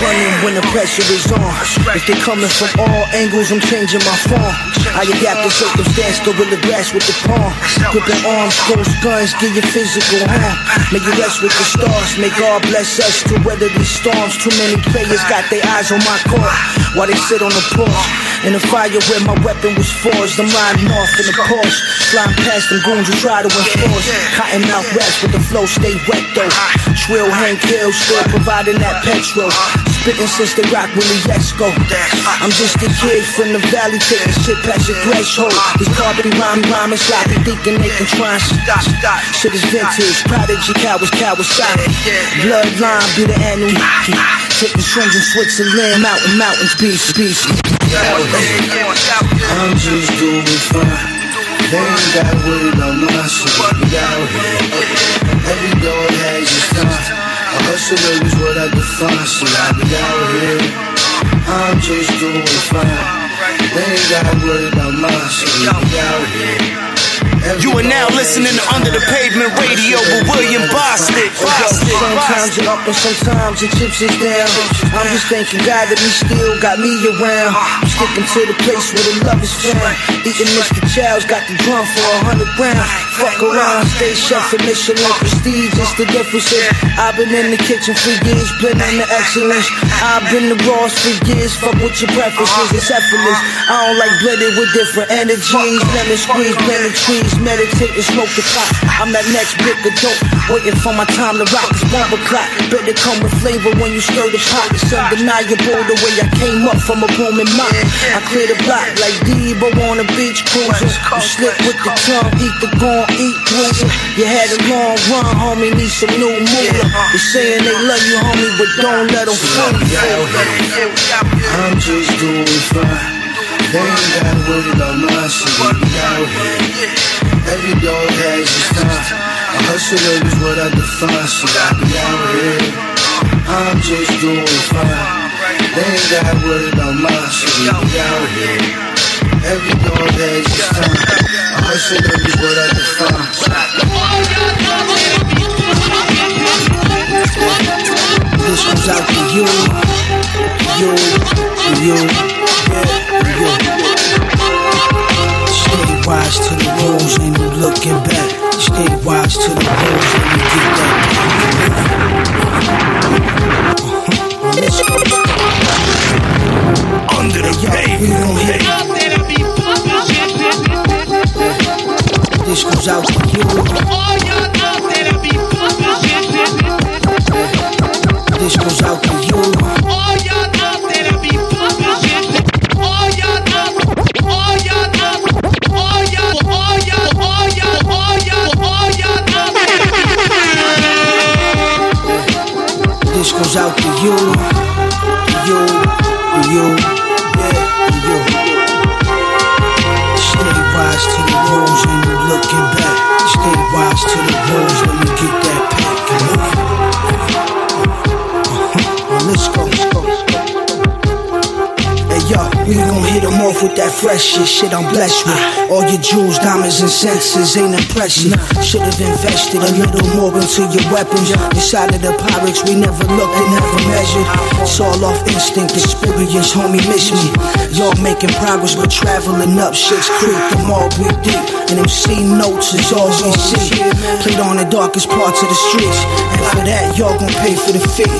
Running when the pressure is on. If they coming from all angles, I'm changing my form. I adapt to circumstance, gorilla glass with the palm. Gripping arms, ghost guns, give your physical harm. May you rest with the stars, may God bless us to weather these storms. Too many players got their eyes on my court while they sit on the porch. In the fire where my weapon was forged, I'm riding off in the Porsche. Flying past them goons who try to enforce. Cotton mouth raps, but the flow stay wet though. Shrill hand kill, still providing that petrol. Spitting since the rock Willie Exco. I'm just a kid from the valley, taking shit past the threshold. These carpet rhyme, rhyming, sloppy, thinking they can try and stop. Shit is vintage, prodigy, cowards, Kawasaki. Bloodline be the enemy. Taking shrooms in Switzerland, mountain, mountains, beast, beast. I'm just doing fine. They ain't got worry about my shit. We out here. Every dog has its time. A hustler is what I define. So I be out here. I'm just doing fine. They ain't got worry about my shit. We out here. You are now listening to Under the Pavement Radio with William Bostick. Bostick. Sometimes you're up and sometimes your chips is down. I'm just thanking God that He still got me around. I'm sticking to the place where the love is found. Eating Mr. Chow's got the drum for a hundred rounds. Fuck around, stay chef for Michelin prestige. It's the difference. I've been in the kitchen for years, blending the excellence. I've been the boss for years. Fuck with your preferences, it's effortless. I don't like blended with different energies. Lemon squeeze, blend the trees, meditate and smoke the pot. I'm that next brick of dope, waiting for my time to rock this bomber clock. Better come with flavor when you stir the pot. It's undeniable the way I came up from a booming mop. I clear the block like Debo on a beach cruising. You slip with the tongue, eat the gone, eat bruising. You had a long run, homie, need some new moolah. They saying they love you, homie, but don't let them fool you. I'm just doing fine. They ain't got to worry about my shit. We out here. Every dog has its time. A hustler is what I define. So I be out here. I'm just doing fine. They ain't got to worry about my shit. We out here. Every dog has its time. A hustler is what I define. This goes out to you, you, you, yeah. Stay wise to the rules, ain't no looking back. Stay wise to the rules, let me get that. Uh-huh. Under the pavement. This goes out to you. This goes out to you. Goes out to you, to you, to you, yeah, to you. Stay wise to the rules and you're looking back. We gon' hit 'em off with that fresh shit, shit I'm blessed with. All your jewels, diamonds, and senses ain't impressive. Should've invested a little more into your weapons. Inside of the Pyrex, we never looked and never measured. It's all off instinct, experience, homie, miss me. Y'all making progress, but traveling up shit's creek, the mall breathe deep. And them C notes is all we see. Played on the darkest parts of the streets. And for that, y'all gon' pay for the fee.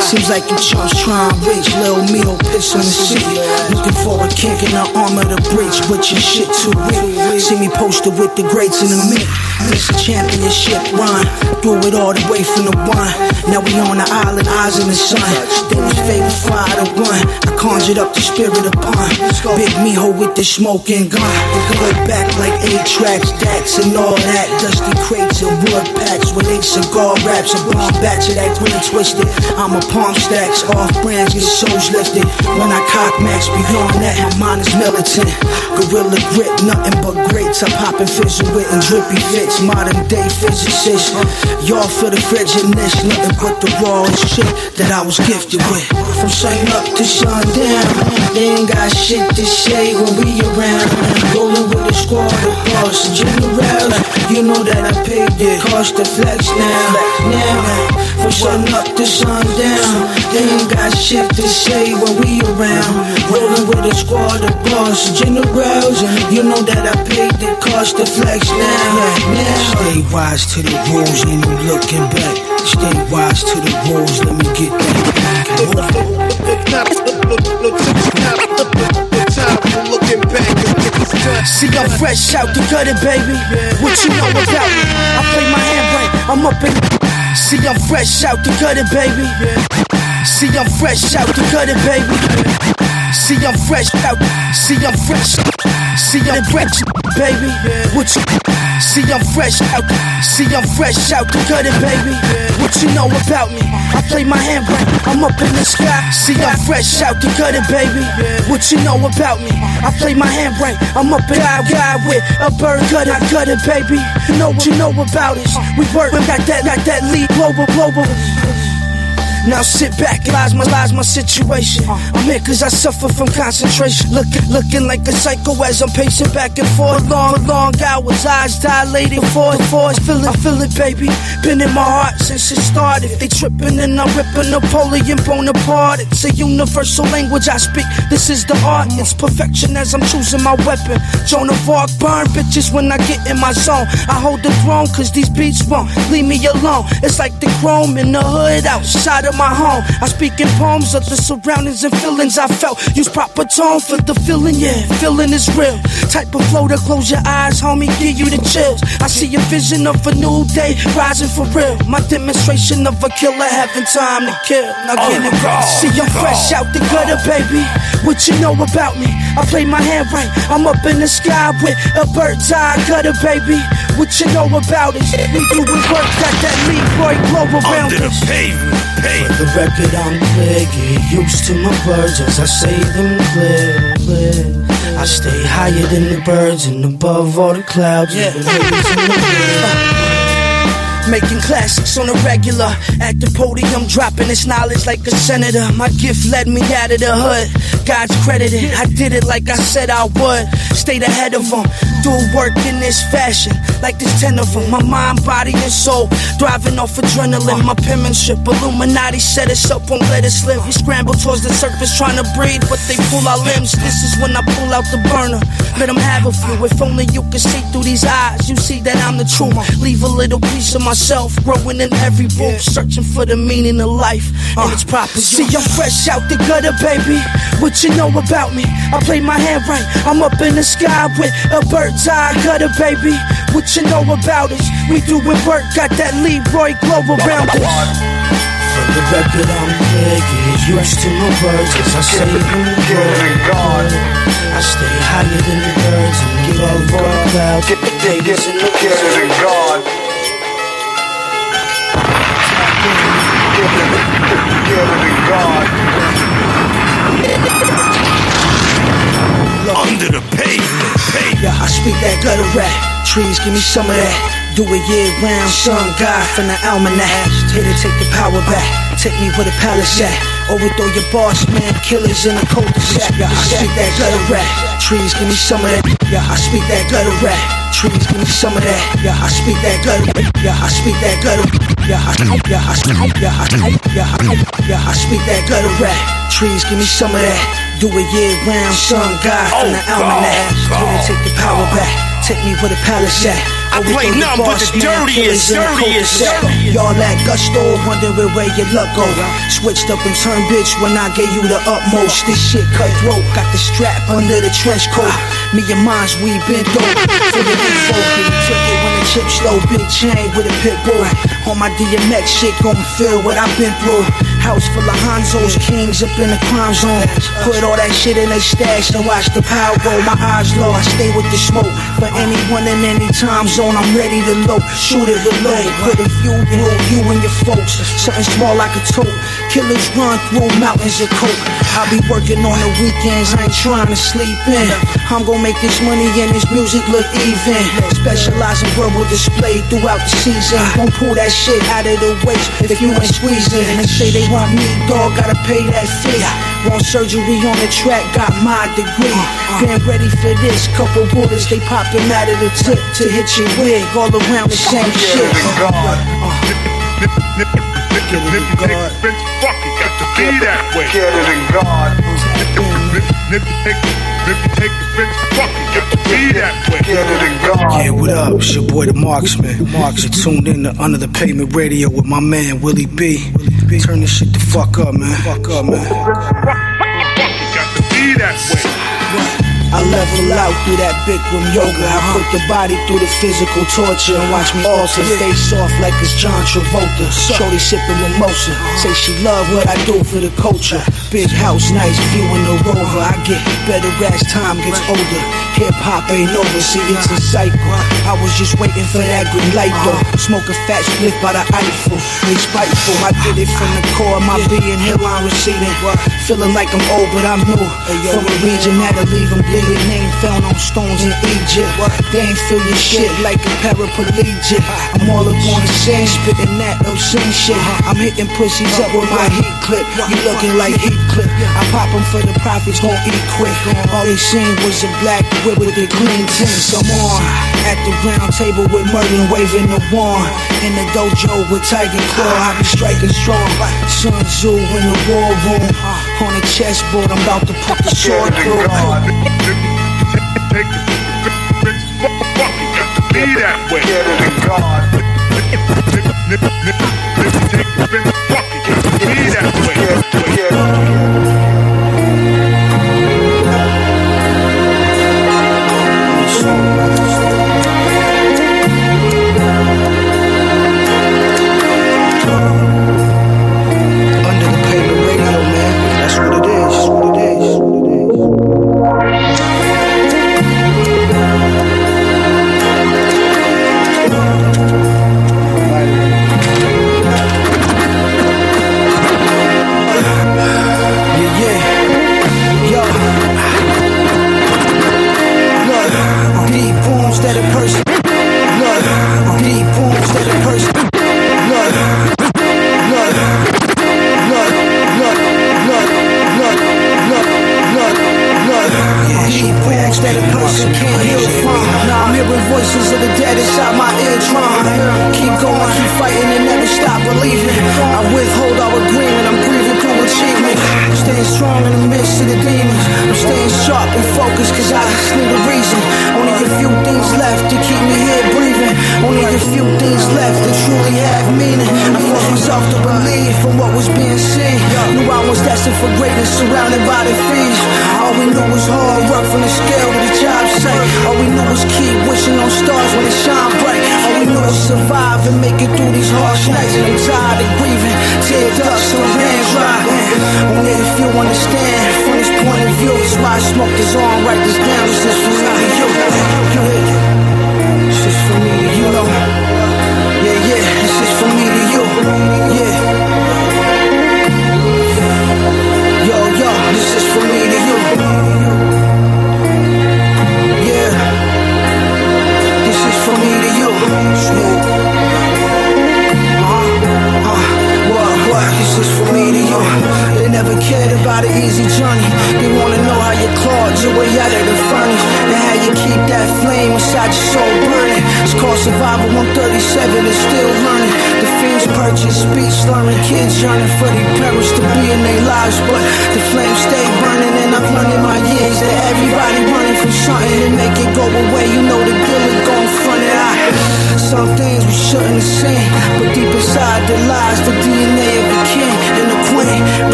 Seems like you chumps trying reach, Lil Mio piss on the seat. Looking for a kink in the arm of the bridge, but your shit too weak. See me posted with the greats in the mid. This a championship run. Do it all the way from the one. Now we on the island, eyes in the sun. They was favorite five to one. I conjured up the spirit of upon. Big Miho with the smoking gun. Go back like eight tracks, dats and all that. Dusty crates and wood packs with eight cigar wraps. A bomb batch of that green twisted. I'm a palm stacks, off brands, get souls lifted. When I cock max, that, my mind is militant. Gorilla grip, nothing but greats. I pop and with and drippy fits. Modern day physicists. Y'all feel the frigidness, nothing but the raw shit that I was gifted with. From sun up to sundown, they ain't got shit to say when we around. Rolling with the squad of boss generals. You know that I paid the cost to flex now. Now, from sun up to sundown, they ain't got shit to say when we around. Rolling with a squad of boss generals. You know that I paid the cost to flex now. Now, stay wise to the rules, ain't no looking back. Stay wise to the rules, let me get that. See, I'm fresh out the gutter, baby. What you know about me? I play my hand right, I'm up in. See, I'm fresh out the gutter, baby. See, I'm fresh out the gutter, baby. See, I'm fresh out. See, I'm fresh. See, I'm fresh, baby. What you? See, I'm fresh out. See, I'm fresh out the gutter, baby. What you know about me? I play my hand right. I'm up in the sky. See, I'm fresh out the gutter, baby. What you know about me? I play my hand right. I'm up in the sky with a bird gutter, gutter, baby. Know what you know about us? We work, we got that, got that lead global, global. Now sit back lies my, lies my situation. Uh. I'm here cause I suffer from concentration. Looking, looking like a psycho as I'm pacing back and forth. Long, long hours, eyes dilated for force. Feel it, I feel it, baby. Been in my heart since it started. They tripping and I'm ripping Napoleon Bonaparte. It's a universal language I speak. This is the art. It's perfection as I'm choosing my weapon. Joan of Arc, burn bitches when I get in my zone. I hold the throne cause these beats won't leave me alone. It's like the chrome in the hood outside of my home. I speak in poems of the surroundings and feelings I felt. Use proper tone for the feeling, yeah. Feeling is real. Type of flow to close your eyes, homie, give you the chills. I see a vision of a new day rising for real. My demonstration of a killer having time to kill. Now get oh it right. See, I'm fresh out the gutter, baby. What you know about me? I play my hand right. I'm up in the sky with a bird's eye gutter, baby. What you know about us? We doing work, got that Leroy glow around Under the us. pavement, For the record, I'm clear. Get used to my words as I say them clear. clear. I stay higher than the birds and above all the clouds. Yeah. Making classics on a regular. At the podium, dropping this knowledge like a senator. My gift led me out of the hood. God's credited. I did it like I said I would. Stayed ahead of them. Do work in this fashion. Like there's 10 of them. My mind, body, and soul. Thriving off adrenaline. My penmanship. Illuminati set us up, won't let us live. We scramble towards the surface trying to breathe, but they pull our limbs. This is when I pull out the burner. Let them have a few. If only you could see through these eyes. You see that I'm the truth. Leave a little piece of myself growing in every book. Searching for the meaning of life. And uh, it's proper. See, I'm fresh out the gutter, baby. What you know about me? I play my hand right. I'm up in the sky with a bird's eye gutter, baby. What you know about us? We doing work, got that Leroy glow around us. For the record, I'm clear. Get used to my words as I say them good. I stay higher than the birds and get above all the clouds. Get the Vegas in the God. Under the pavement. Yeah, I speak that gutter rap. Trees, give me some of that. Do it year round, sun God from the almanac. Here to take the power back. Take me where the palace at. Overthrow your boss, man. Killers in a cul-de-sac. Yeah, I speak that gutter rap. Trees, give me some of that. Yeah, I speak that gutter rap. Trees, give me some of that. Yeah, I speak that gutter. Yeah, I speak that gutter. I, yeah, yeah, I, yeah, I speak that gutter rap. Trees, give me some of that. Do it year round, sun oh, God from the almanac. To take the power back. Take me where the palace at. I play nothing but the dirtiest, a dirtiest. Y'all at gusto, wondering where your luck go. Switched up and turned bitch when I gave you the utmost. This shit cutthroat, got the strap under the trench coat. Me and mines, we been dope. For the info, took it when the chip slow. Big chain with a pit bull. On my DMX shit, gon' feel what I've been through. House full of Hanzos, kings up in the crime zone. Put all that shit in they stash and watch the power roll. My eyes low, I stay with the smoke. For anyone in any time zone, I'm ready to load. Shoot it reload. Put a few through you and your folks. Something small like a tote. Killers run through mountains of coke. I'll be working on the weekends, I ain't trying to sleep in. I'm gonna make this money and this music look even. Specialize in verbal display throughout the season. Won't pull that shit out of the waist if you ain't squeezing. They say they want me, dog, gotta pay that fee. Want surgery on the track, got my degree. Been ready for this, couple bullets, they popping out of the tip to hit your wig. All around the same shit. Uh, fuck it, got to be that way. Get it in God. Take, if you take the fence, fuck it, got to be that way. Get it in God. Yeah, what up? It's your boy the Marxman. Marks are tuned in to Under the Pavement Radio with my man Willie B. Turn this shit the fuck up, man. Fuck up, man. Fuck it, got to be that way. I level out through that Bikram yoga. I put the body through the physical torture and watch me alter face off like it's John Travolta. Shorty sipping mimosa, say she love what I do for the culture. Big house, nice view in the rover. I get better as time gets older. Hip hop ain't over, see it's a cycle. I was just waiting for that green light though. Uh-huh. Smoke a fat split by the Eiffel. They spiteful, I did it from the core of my being. Headline receding, feeling like I'm old but I'm new. From a region that'll leave them bleeding. Name found on stones in Egypt. They ain't feel your shit like a paraplegic. I'm all up on the scene, spitting that obscene shit. Uh-huh. I'm hitting pussies up with my heat clip. You looking like heat clip. I pop them for the profits, gon' eat quick. All they seen was a black whip with the green tints. I'm on at the round table with Merlin waving the wand. In the dojo with Tiger Claw, I be striking strong. Sun Tzu in the war room. On the chessboard, I'm about to put the sword through. Be that way. Get it in God.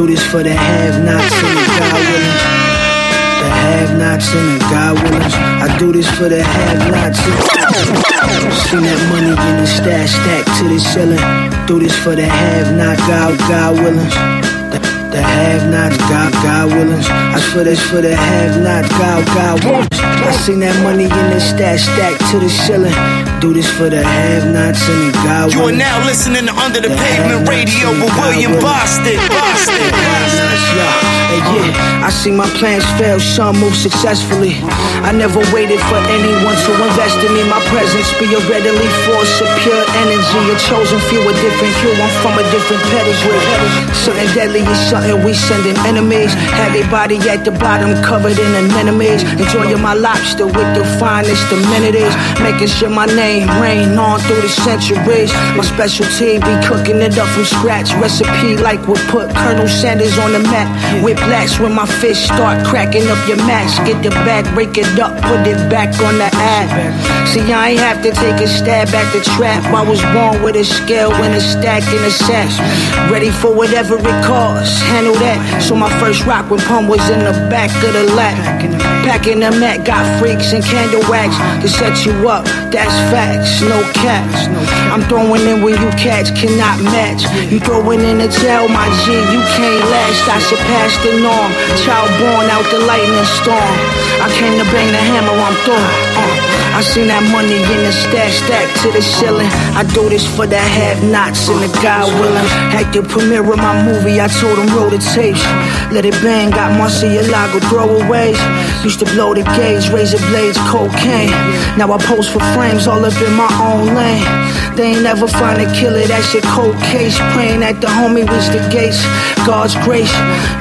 Do this for the have-nots and the God willing. The have-nots and the God willings. I do this for the have-nots. Seen that money in the stash stack to the ceiling. Do this for the have-not God, God willings. The, the have-nots, God, God willings. I swear this for the have-not God, God willings. I seen that money in the stash stack to the ceiling. Do this for the have-nots and the God You are now listening to Under the Pavement Radio with William Boston. Boston. Yeah. And yeah, I see my plans fail, some move successfully. I never waited for anyone to invest in me. My presence be a readily force of pure energy. A chosen few, a different hue. I'm from a different pedigree. Something deadly is something we sending enemies. Had body at the bottom covered in anemones. Enjoying my lobster with the finest amenities. Making sure my name reign on through the centuries. My specialty be cooking it up from scratch. Recipe like we put Colonel Sanders on the map. Whiplash when my fish start cracking up your match. Get the bag, break it up, put it back on the ad. See, I ain't have to take a stab at the trap. I was born with a scale and a stack and a sash. Ready for whatever it costs. Handle that. So my first rock when pump was in the back of the lap. Packing the mat, got freaks and candle wax to set you up. That's facts, no caps. I'm throwing in when you cats cannot match. You throwing in the jail, my G, you can't last. I surpassed the norm. Child born out the lightning storm. I came to bang the hammer, I'm through. Uh. I seen that money in the stash stack to the ceiling. I do this for the have-nots and the God willing. At the premiere of my movie, I told them roll the tapes. Let it bang, got Murciélago throwaways. Used to blow the gauge, razor blades, cocaine. Now I pose for frames all up in my own lane. They ain't never find a killer, that shit cold case. Praying that the homie was the gates. God's grace,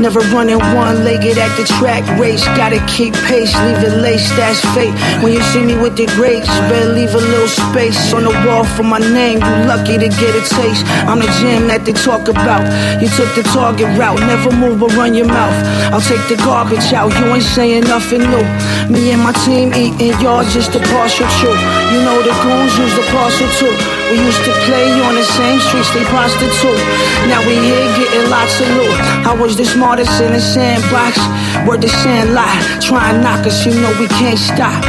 never running one-legged at the track race. Gotta keep pace, leave it lace, that's fate. When you see me with the greats, better leave a little space on the wall for my name. You lucky to get a taste. I'm the gym that they talk about. You took the target route, never move or run your mouth. I'll take the garbage out. You ain't saying nothing new. Me and my team eating, y'all just a partial truth. You know the goons use the parcel too. We used to play on the same streets, they prostitute. Now we here getting lots of loot. I was the smartest in the sandbox. Word the sand lie. Try and knock us, you know we can't stop.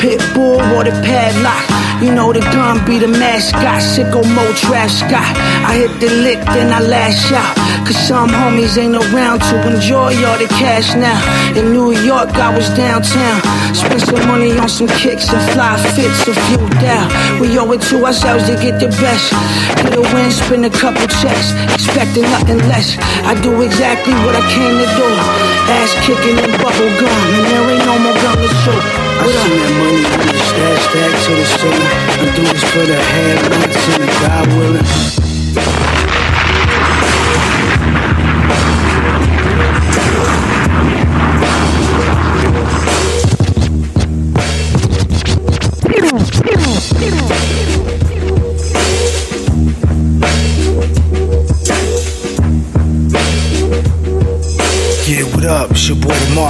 Pit bull or the padlock. You know the gun be the mascot. Sicko mo trash scott. I hit the lick, then I lash out. Cause some homies ain't around to enjoy all the cash now. In New York, I was downtown. Spent some money on some kicks and fly fits, a few down. We owe it to ourselves to get the best. Get a win, spend a couple checks. Expecting nothing less. I do exactly what I came to do. Ass kicking and bubble gum. And there ain't no more gun to shoot. I seen that money in the stash stack to the ceiling. I do this for the have-nots and the God willing.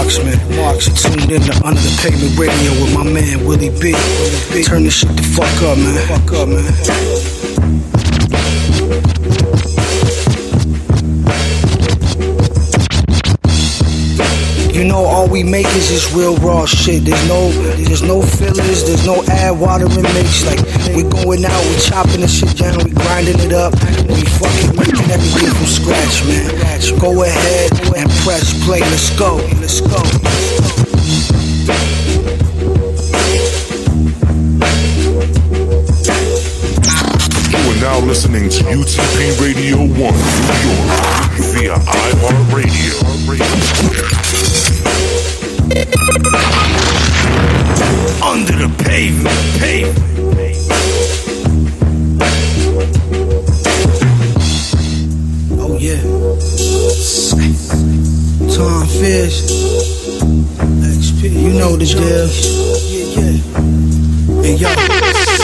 Marxman. Marks tuned in to Under the Pavement Radio with my man Willie B. Turn this shit the fuck up, man. Fuck up, man. You know, all we make is this real raw shit. There's no, there's no fillers, there's no add water and mix. Like we going out, we chopping the shit down, we grinding it up, we fucking everything from scratch, man. Go ahead and press play. Let's go, let's go. You are now listening to UTP Radio 1 New York via iHeartRadio. Under the pavement, pavement. Yeah. Tom Fish. XP, you know the deal. Yeah, yeah. Hey, yo.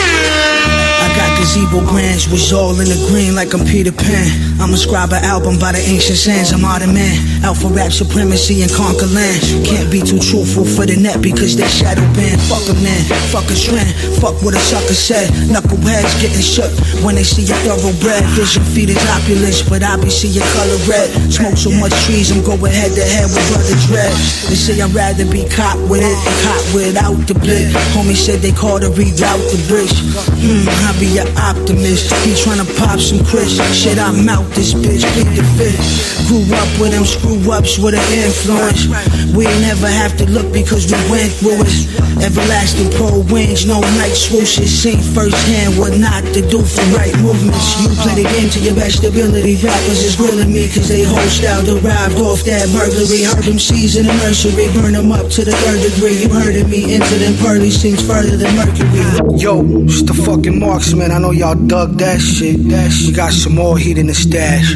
Gazebo branch, was all in the green like I'm Peter Pan. I'ma scribe an album by the ancient sands, I'm out of man. For rap supremacy and conquer land. Can't be too truthful for the net because they shadow ban. Fuck a man, fuck a trend, fuck what a sucker said. Knuckleheads getting shook when they see a thoroughbred. Vision feed is opulence, but I be seeing color red. Smoke so much trees, I'm going head to head with brother dread. They say I'd rather be caught with it than caught without the blick. Homie said they called to reroute the bridge. Hmm, I be a optimist. He tryna pop some Chris. Shit, I'm out this bitch. Plead the fifth. Grew up with them screw ups with an influence. We never have to look because we went through it. Everlasting pro wings, no night swooshes. Seen firsthand what not to do for right movements. You play the game to your best ability. Rappers is grilling me cause they whole style derived off that burglary. Heard them seas in the nursery, burn them up to the third degree. You heard of me, into them pearly seems further than Mercury. Yo, it's the fucking Marxman. I know y'all dug that shit. We got some more heat in the stash.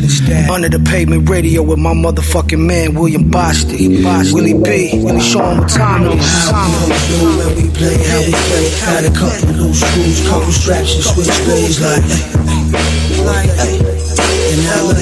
Under the pavement radio with my motherfucking man, William Bostick. Willie B. Willie show him what time it is. How we play, how we play. Got a couple loose screws, couple straps and switchblades like, like, hey. In LA,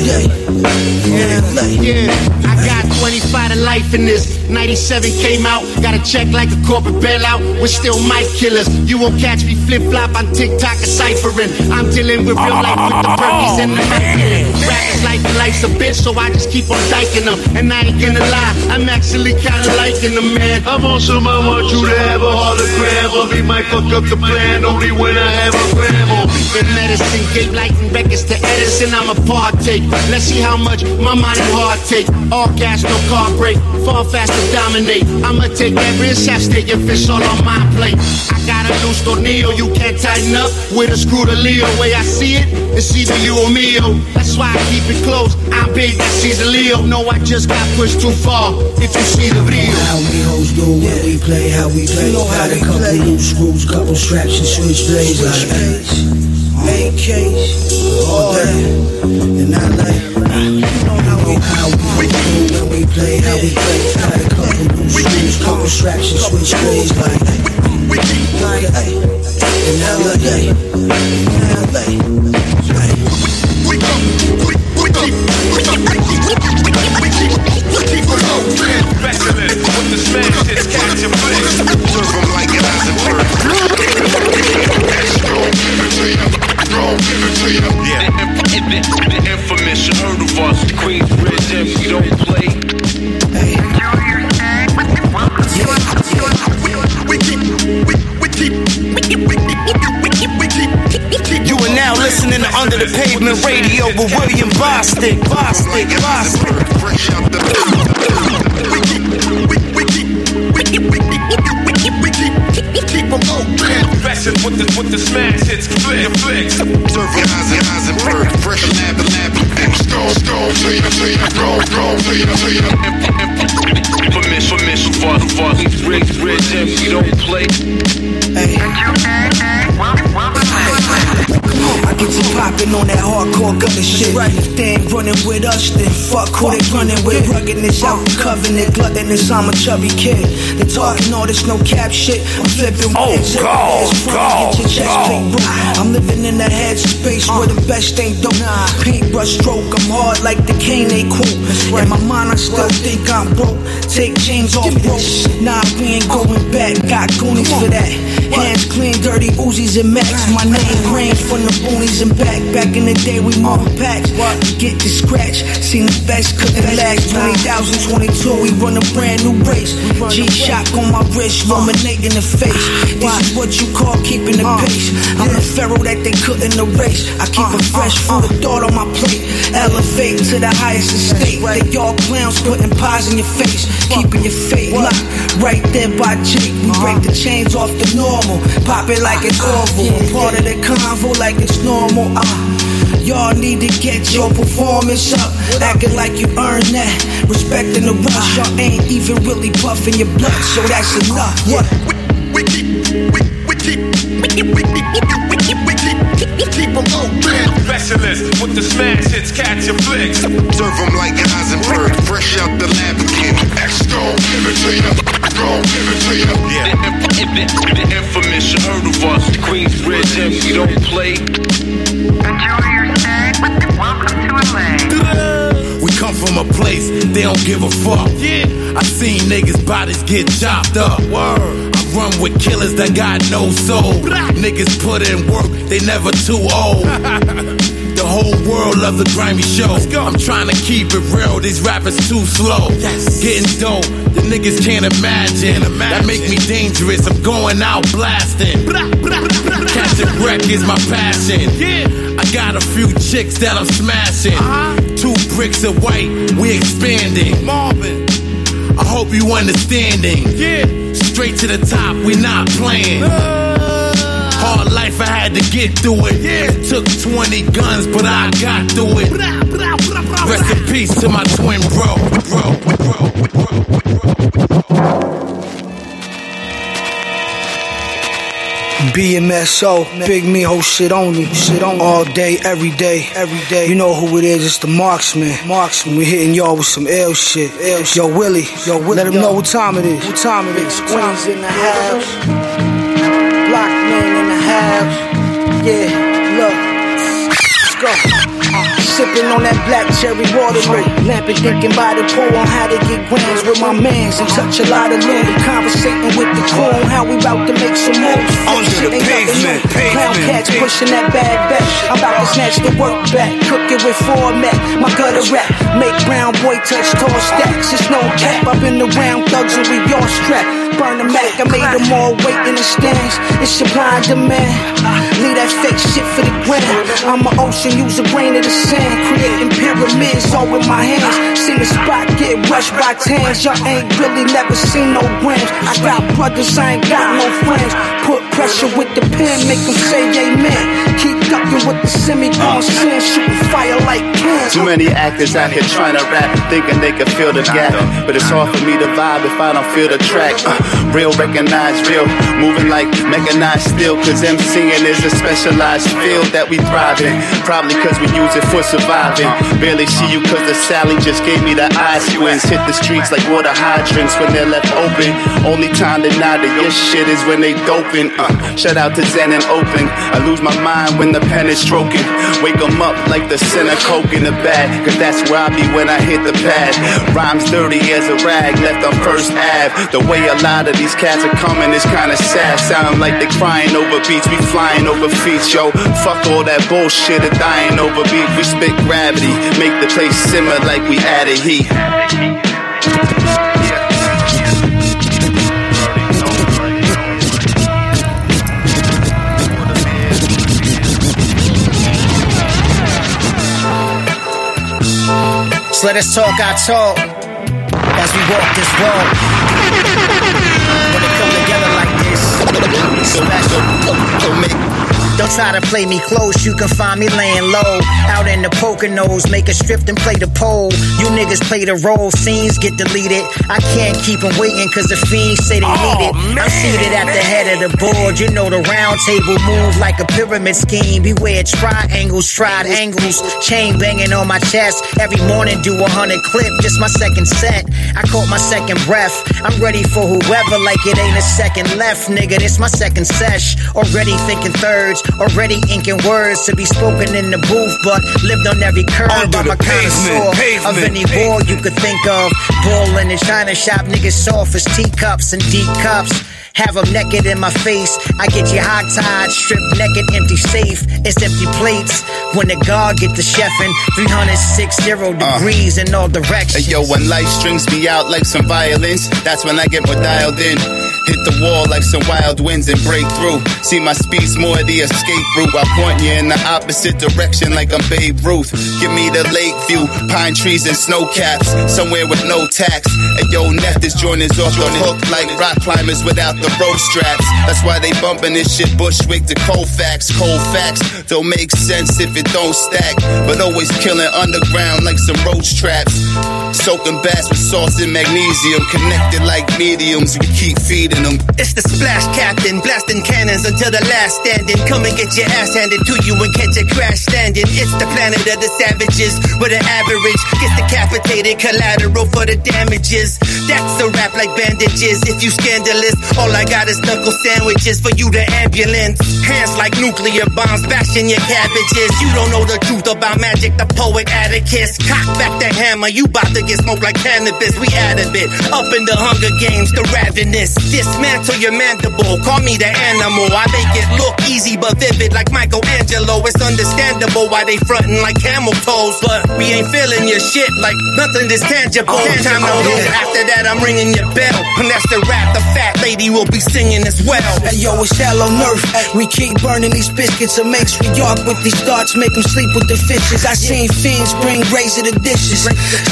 in LA. Yeah, I got 25 to life in this. 97 came out, got a check like a corporate bailout. We're still mic killers. You won't catch me flip flop on TikTok or ciphering. I'm dealing with real life with the purpose and the Mercury. Rappers life and life's a bitch, so I just keep on diking them. And I ain't gonna lie, I'm actually kinda liking them, man. I'm on some, I want you to have a hologram of me. Might fuck up the plan only when I have a gram on me. In medicine, gave lighting records to Edison, I'm a partake. Let's see how much my mind and heart take. All gas, no car break. Fall fast to dominate. I'ma take every chef steak and fish all on my plate. I got a loose tornillo, you can't tighten up with a screw to Leo. Way I see it, it's either you or me. oh. That's why I keep it close. I'm big, that she's a Leo. No, I just got pushed too far. If you see the real. How we hoes do when we play, how we play. You know how Got a we couple play. loose screws, couple straps and switchblades like AKs, all that. In LA, you know how we, how we do we play, how we play. Got a couple loose screws, couple straps and switchblades like, like, hey. In LA, in LA. Specialist with the smash hits, catch and flicks. Serve like it Yeah. The, the, the infamous, you heard of us. Queensbridge, and we don't play. You are now listening to Under the Pavement Radio with William Bostick. Bostick, Bostick. Specialist with the, with the smash hits, flick, flicks. Serve 'em Heisenberg, fresh lab, lab, stone, stone, to you, to you, go, go, to you, to you. Infamous, infamous, fuck, fuck. Queensbridge, bridge, and we don't play. I get you popping on that hardcore gutter shit. If they ain't running with us, then fuck who they running with. Ruggedness out in covenant, gluttonous, I'm a chubby kid. They talking all this no cap shit. I'm flipping Oh, wigs, go, ass front, get your chest go. plate broke. I'm living in the head space where the best ain't dope. Paintbrush stroke, I'm hard like the cane they quote. In my mind, I still think I'm broke. Take chains off ropes. Nah, we ain't going back. Got goonies for that. Hands clean, dirty Uzis and Max. My name range from the boonies and back. Back in the day, we moving packs. Get the scratch. Seen the best couldn't last. 20,022, we run a brand new race. G shock on my wrist, ruminating the face. This is what you call keeping the pace. I'm the pharaoh that they couldn't erase. I keep a fresh food of thought on my plate. Elevate to the highest estate. They all clowns putting pies in your face. Keeping your fate locked right there by Jake. We break the chains off the normal. Pop it like it's awful. Part of the convo like it's normal. Uh, Y'all need to get your performance up. Acting like you earned that. Respecting the rush. Y'all ain't even really puffing your blood. So that's enough. What? We keep, we, we keep, we keep, we keep, we keep, we keep, we keep 'em open. Specialist with the smash hits, catch and flicks. Serve 'em like Heisenberg, fresh out the lab again. X Yeah. We come from a place they don't give a fuck. I seen niggas bodies get chopped up. Word. I run with killers that got no soul. Niggas put in work, they never too old. The whole world love the grimy show. I'm trying to keep it real, these rappers too slow. Getting dope, the niggas can't imagine. That make me dangerous, I'm going out blasting. Catching wreck is my passion. I got a few chicks that I'm smashing. Uh-huh. Two bricks of white, we expanding. Marvin. I hope you understanding. Yeah. Straight to the top, we not playing. Hard life, I had to get through it. It took 20 guns, but I got through it. Rest in peace to my twin bro. bro, BMSO, Big Me whole shit only, shit on all day, every day, every day. You know who it is? It's the Marxman. Marxman, we hitting y'all with some ill shit. Ill shit. Yo, Willie, yo, Willie, let him know what time it is. What time it is? Queens in the house, Block man in the house. Yeah, look, let's go. Sipping on that black cherry water, lamping, thinking by the pool on how to get grams with my mans and touch a lot of loot. Conversating with the crew on how we about to make some moves. Shit the pavement. Clown cats pushing that bad back. I'm about to snatch the work back, cook it with format. My gutter rap, make brown boy touch tall stacks. It's no cap up in the round thugs and we all strapped. Burn the Mac, I made them all wait in the stands. It's supply and demand. Leave that fake shit for the ground. I'm an ocean, use a grain of the sand. Creating pyramids all with my hands. See the spot get rushed by tans. Y'all ain't really never seen no grams. I got brothers, I ain't got no friends. Put pressure with the pen, make them say amen. Keep ducking with the semi-con sin, shooting fire like cans. Too many actors out here trying to rap, thinking they can fill the gap. But it's hard for me to vibe if I don't feel the track. Uh, real, recognize real, moving like mechanized steel. Cause MCing is a specialized field that we thrive in. Probably cause we use it for surviving. Barely see you cause the Sally just gave me the eye squints. Hit the streets like water hydrants when they're left open. Only time they nod to your shit is when they doping. Uh, shout out to Zen and Open. I lose my mind when the pen is stroking. Wake 'em up like the center coke in the bag. Cause that's where I be when I hit the pad. Rhymes dirty as a rag left on first Ave. The way a lot of these cats are coming is kinda sad. Sound like they crying over beats. We flying over feet, yo. Fuck all that bullshit of dying over beat. We spit gravity. Make the place simmer like we added heat. So let us talk our talk as we walk this walk. When it come together like this, special. Don't try to play me close, you can find me laying low. Out in the Poconos, make a strip and play the pole. You niggas play the role, scenes get deleted. I can't keep them waiting cause the fiends say they need it. Oh, I'm seated at the head of the board, you know the round table move like a pyramid scheme. Beware triangles, tried angles, chain banging on my chest. Every morning do a hundred clip, just my second set. I caught my second breath. I'm ready for whoever, like it ain't a second left, nigga. This my second sesh. Already thinking thirds, already inking words to be spoken in the booth, but lived on every curve. Under I'm a connoisseur pavement, of any pavement, war you could think of. Bull in the china shop, niggas soft as teacups and deep cups. Have them naked in my face. I get you hog tied, stripped naked, empty safe. It's empty plates. When the guard get the chef chefing, 360 uh. degrees in all directions. Yo, when life strings me out like some violence, that's when I get more dialed in. Hit the wall like some wild winds and break through. See my speed's more the escape route. I point you in the opposite direction like I'm Babe Ruth. Give me the lake view, pine trees and snow caps, somewhere with no tax. And yo, Neff, this joint is off the hook like rock climbers without the rope straps. That's why they bumping this shit Bushwick to Colfax. Cold facts don't make sense if it don't stack, but always killing underground like some roach traps. Soaking bass with sauce and magnesium, connected like mediums. We keep feeding them. It's the splash captain, blasting cannons until the last standing. Come and get your ass handed to you and catch a crash standing. It's the planet of the savages, where the average gets decapitated, collateral for the damages. That's a rap like bandages. If you scandalous, all I got is knuckle sandwiches for you to ambulance. Hands like nuclear bombs, bashing your cabbages. You don't know the truth about magic, the poet Atticus. Cock back the hammer, you bout to get get smoked like cannabis. We adamant. Up in the Hunger Games, the ravenous. Dismantle your mandible. Call me the animal. I make it look easy but vivid like Michelangelo. It's understandable why they frontin' like camel toes. But we ain't feeling your shit like nothing is tangible. Oh, time to go. After that, I'm ringing your bell. And that's the rap. The fat lady will be singing as well. Hey yo, it's shallow nerf. We keep burning these biscuits and makes Sri York with these darts, make them sleep with the fishes. I seen fiends bring razor to the dishes.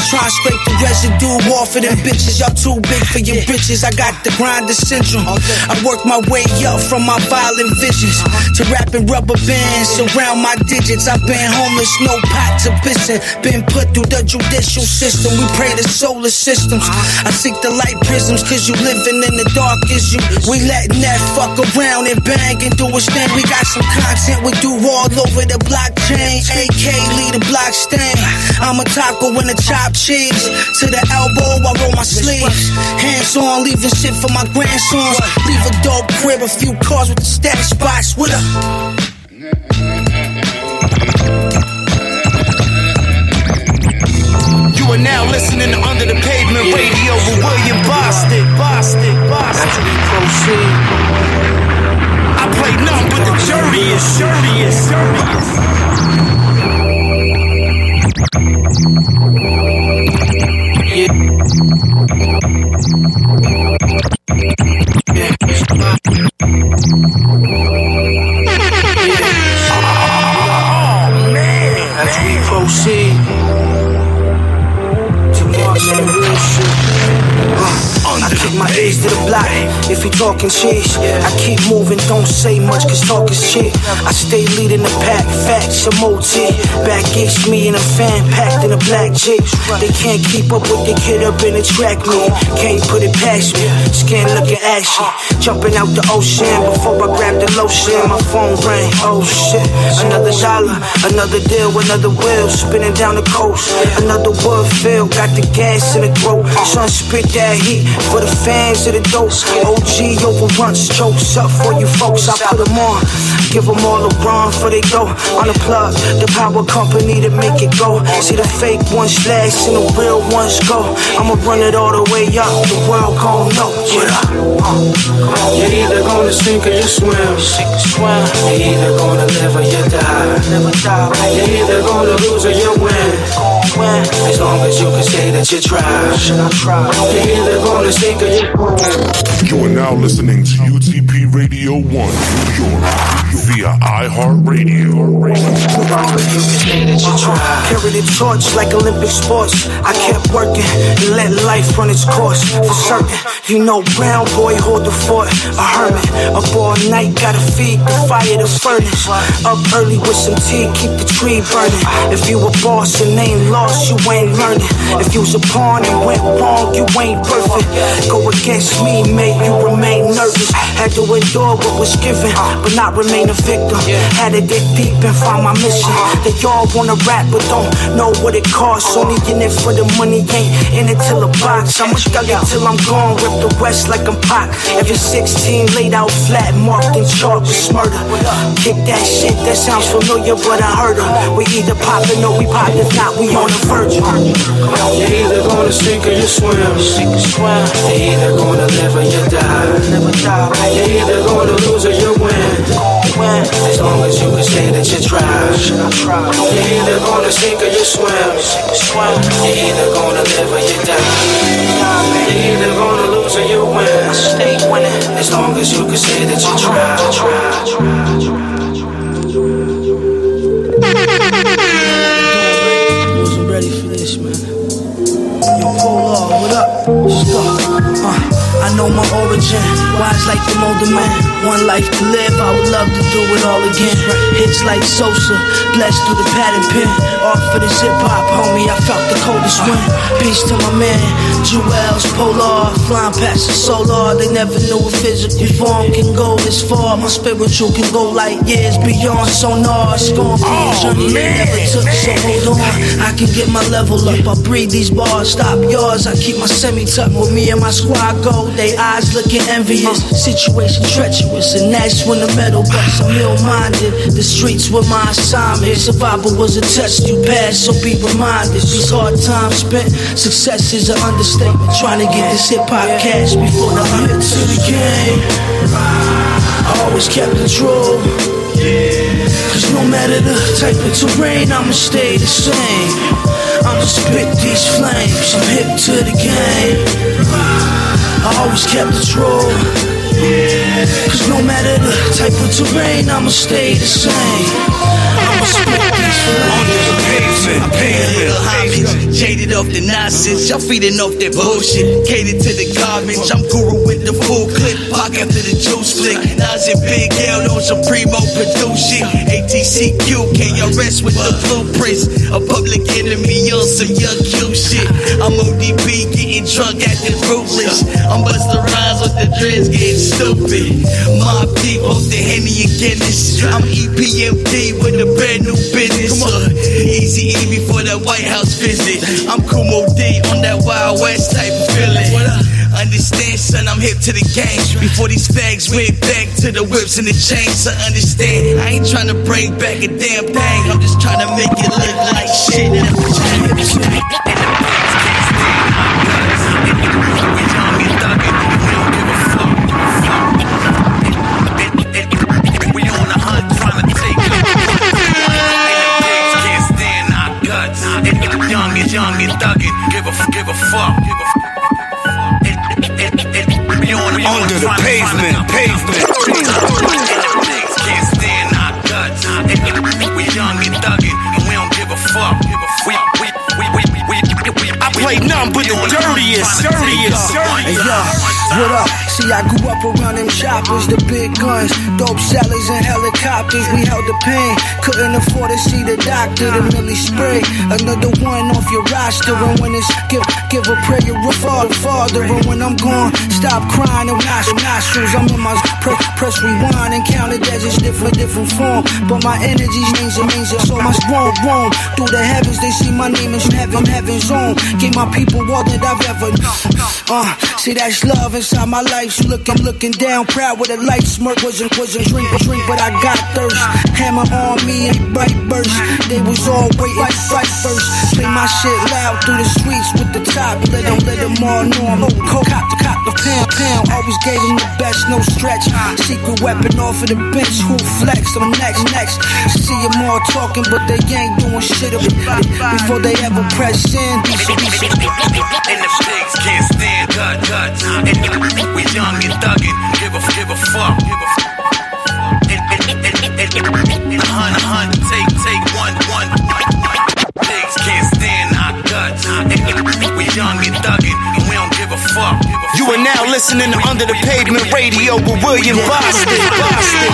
Try scrape the residue off of them bitches. Y'all too big for your bitches. I got the grinder syndrome. I work my way up from my violent visions to wrapping rubber bands around my digits. I've been homeless, no pot to pissing. Been put through the judicial system. We pray to solar systems. I seek the light prisms, cause you living in the dark is you. We letting that fuck around and bang and do a thing. We got some content we do all over the blockchain. AK lead the block stain. I'm a taco and a chopped cheese. To the elbow, I roll my sleeves. Hands on, leaving shit for my grandsons. Leave a dope crib, a few cars with the status spots. What up? Stay leading the pack, facts, OT. Back against me and a fan packed in a black jeep. They can't keep up with the kid up in the track me. Can't put it past me. Skin looking ashy. Jumping out the ocean before I grab the lotion. My phone rang. Oh shit. Another dollar, another deal, another wheel. Spinning down the coast. Another wood fill. Got the gas in the throat. Sun spit that heat for the fans of the dope. OG overruns, chokes up for you folks. I put them on. Give them all a run for they go. On the plug, the power company to make it go. See the fake ones last and the real ones go. I'ma run it all the way up. The world gon' know. Yeah. Uh, you're either gonna sink or you swim. Or. You're either gonna live or you die. Never die. You're either gonna lose or you win. Win. As long as you can say that you tried. Should I try? You're either gonna sink or you You are now listening to UTP Radio 1 New York via iHeartRadio. Carry the torch like Olympic sports. I kept working and let life run its course. For certain, you know, brown boy hold the fort. A hermit, up all night, gotta feed the fire, the furnace. Up early with some tea, keep the tree burning. If you a boss and ain't lost, you ain't learning. If you was a pawn and went wrong, you ain't perfect. Go against me, make you remain nervous. Had to endure what was given, but not remain a victim. Had to dig deep and find my mission. They all wanna rap, but don't know what it costs. Only in it for the money, ain't in it till a box. I'ma thug it till I'm gone, rip the west like I'm Pac. Every 16 laid out flat, marked and chalked with murder. Kick that shit, that sounds familiar, but I heard 'em. We either poppin' or we pop, if not, we on the verge. You're either gonna sink or you swim. Sink or swim. You're either gonna live or you die. You're either gonna lose or you win. As long as you can say that you tried. You're either gonna sink or you swim. Sink or swim. You're either gonna live or you die. You're either gonna lose or you win. Stay winning. As long as you can say that you tried. Up? Uh, I know my origin, wise like the older man. One life to live, I would love to do it all again. Hits like Sosa, blessed through the pattern pen. Off for this hip hop, homie, I felt the coldest wind. Peace to my man, Jewels, Polar, flying past the solar. They never knew a physical form can go this far. My spiritual can go like years beyond sonar. It's gonna be a journey they never took, so hold on. I can get my level up, I breathe these bars, stop yours. I keep my semi tucked with me and my squad go. They eyes looking envious, situation treacherous. Virtuous, and that's when the metal busts. I'm ill-minded. The streets were my assignment. Survival was a test you passed, so be reminded. These hard times spent, success is an understatement. Trying to get this hip hop cash before the hit to the game. I always kept control. Cause no matter the type of terrain, I'ma stay the same. I'ma spit these flames, I'm hip to the game. I always kept the control. Cause no matter the type of terrain, I'ma stay the same. These flames. Pavement, Jaded off the nonsense, y'all feeding off that bullshit. Catered to the garbage, I'm guru with the full clip. Park after the juice flick. Nas and Big L on some primo produce shit. ATCQ, KRS with the blueprints. A public enemy on some young Q shit. I'm ODB getting drunk, acting ruthless. I'm Busta Rhymes with the dreads getting stupid. Deep off the Henny and Guinness. I'm EPMD with a brand new business. Uh, Easy E before that White House visit. I'm Kool Moe Dee on that Wild West type of feeling. Understand, son, I'm hip to the game. Before these fags went back to the whips and the chains, so understand. I ain't trying to bring back a damn thing. I'm just trying to make it look like shit. Young and thuggin', give a give a fuck, give a Under the pavement, pavement. Can't stand our guts. We young and thuggin', and we don't give a fuck. We we we we we we we. I play but the dirtiest, dirtiest, Hey, dirtiest. yo, what up? See, I grew up around them choppers, the big guns, dope sellers and helicopters. We held the pain, couldn't afford to see the doctor. The Millie spray, another one off your roster. And when it's give, give a prayer, a father, father. And when I'm gone, stop crying and wash nostrils. I'm in my press, press rewind and count it as it's different, different form. But my energy means it means it so much wrong, wrong. Through the heavens, they see my name is heaven, heaven's own. Gave my people that I've ever. Uh, see that's love inside my life. You looking, looking down, proud with a light smirk. Wasn't, wasn't drink, drink, but I got thirst. Hammer on me and bright burst. They was all waiting to fight first. Play my shit loud through the streets with the top. Let them, let them all know I'm old. Cop, the cop, the pound, pound. Always gave them the best, no stretch. Secret weapon off of the bench. Who flex? I'm next, next. See them all talking, but they ain't doing shit before they ever press in. And the pigs can't stand gut guts. And we young and thuggin', give a give a fuck. Give a fuck. And, and, and, and, and, and a hun, a hun, take, take one, one. Pigs can't stand our guts. And we young and thuggin', and we don't give a fuck. You are now listening to Under the Pavement Radio with William Bostick. Bostick.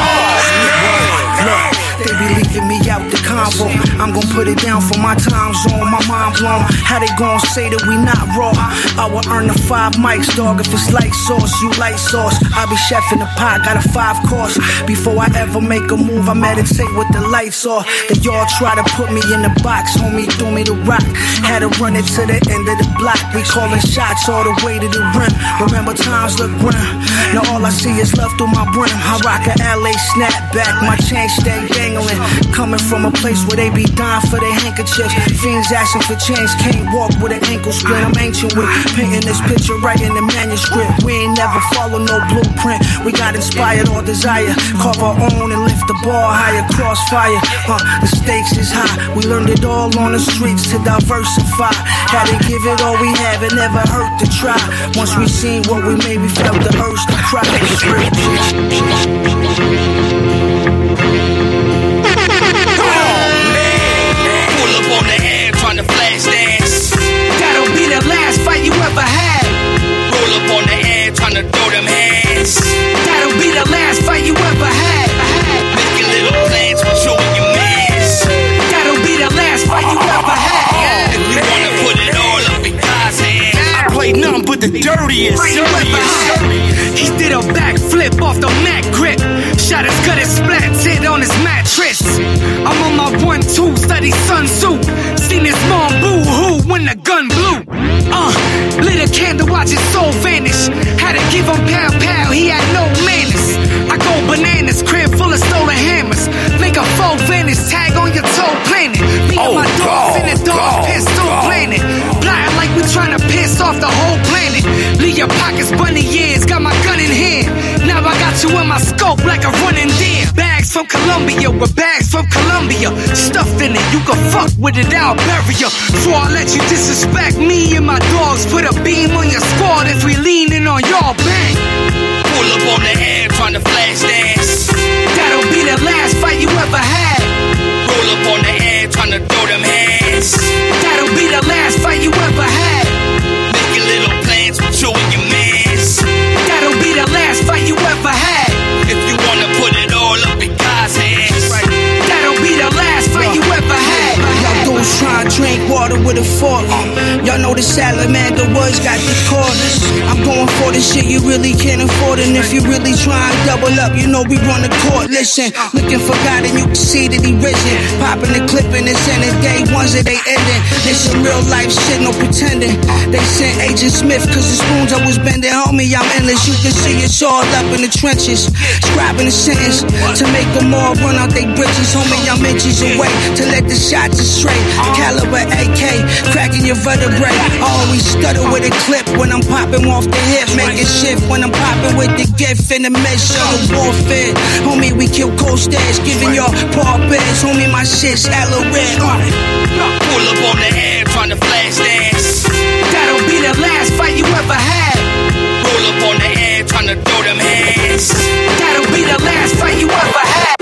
Look, they be leaving me out the convo. I'm gonna put it down for my time zone, my mind blown. How they gonna say that we not raw? I will earn the five mics, dog. If it's light sauce, you light sauce. I be chef in the pot, got a five course. Before I ever make a move, I meditate with the lights off. They y'all try to put me in the box, homie, threw me the rock. Had to run it to the end of the block. We calling shots all the way to the rim. Remember times look grim. Now all I see is love through my brim. I rock a LA snapback, my chain stay Coming from a place where they be dying for their handkerchiefs. Fiends asking for change, can't walk with an ankle sprain. I'm ancient with painting this picture right in the manuscript. We ain't never follow no blueprint. We got inspired or desire. Carve our own and lift the bar higher. Crossfire, the stakes is high. We learned it all on the streets to diversify. Had to give it all we have, it never hurt to try. Once we seen what we made, we felt the urge to cry. But the dirtiest, dirtiest. He did a backflip off the Mac grip. Shot his gut and splattered on his mattress. I'm on my one two study Sun Tzu. Seen his mom boo hoo when the gun blew. Uh, lit a candle, watch his soul vanish. Had to give him pound pound, he had no manners. I go bananas, crib full of stolen hammers. Make a full vanish, tag on your toe planet. Me and Oh, my in the dog trying to piss off the whole planet. Leave your pockets bunny years, got my gun in hand. Now I got you in my scope like a running deer. Bags from Colombia with bags from Colombia. Stuffed in it, you can fuck with it, I'll bury ya. Before I let you disrespect me and my dogs, put a beam on your squad if we leaning on y'all bang. Pull up on the head, trying to flash dance. That'll be the last fight you ever had. Roll up on the head, trying to throw them hands. That'll be the last fight you ever had. Water with a fork. Y'all know the salamander woods got the corders. I'm going for the shit you really can't afford. And if you really try and double up, you know we run the court. Listen, looking for God and you can see that he risen. Popping the clip and it's ending. Day ones that they ending. This some real life shit, no pretending. They sent Agent Smith cause the spoons I was bending. Homie, I'm endless. You can see it's all up in the trenches. Scribing the sentence to make them all run out they bridges. Homie, I'm inches away to let the shots straight. Caliber AK, cracking your vertebrae. Always stutter with a clip when I'm popping off the hip. Make it shift when I'm popping with the gift in the measure of warfare. Homie, we kill cold stairs, giving y'all paw bears. Homie, my shit's hella red. Pull up on the head, trying to flash dance. That'll be the last fight you ever had. Roll up on the head, trying to throw them hands. That'll be the last fight you ever had.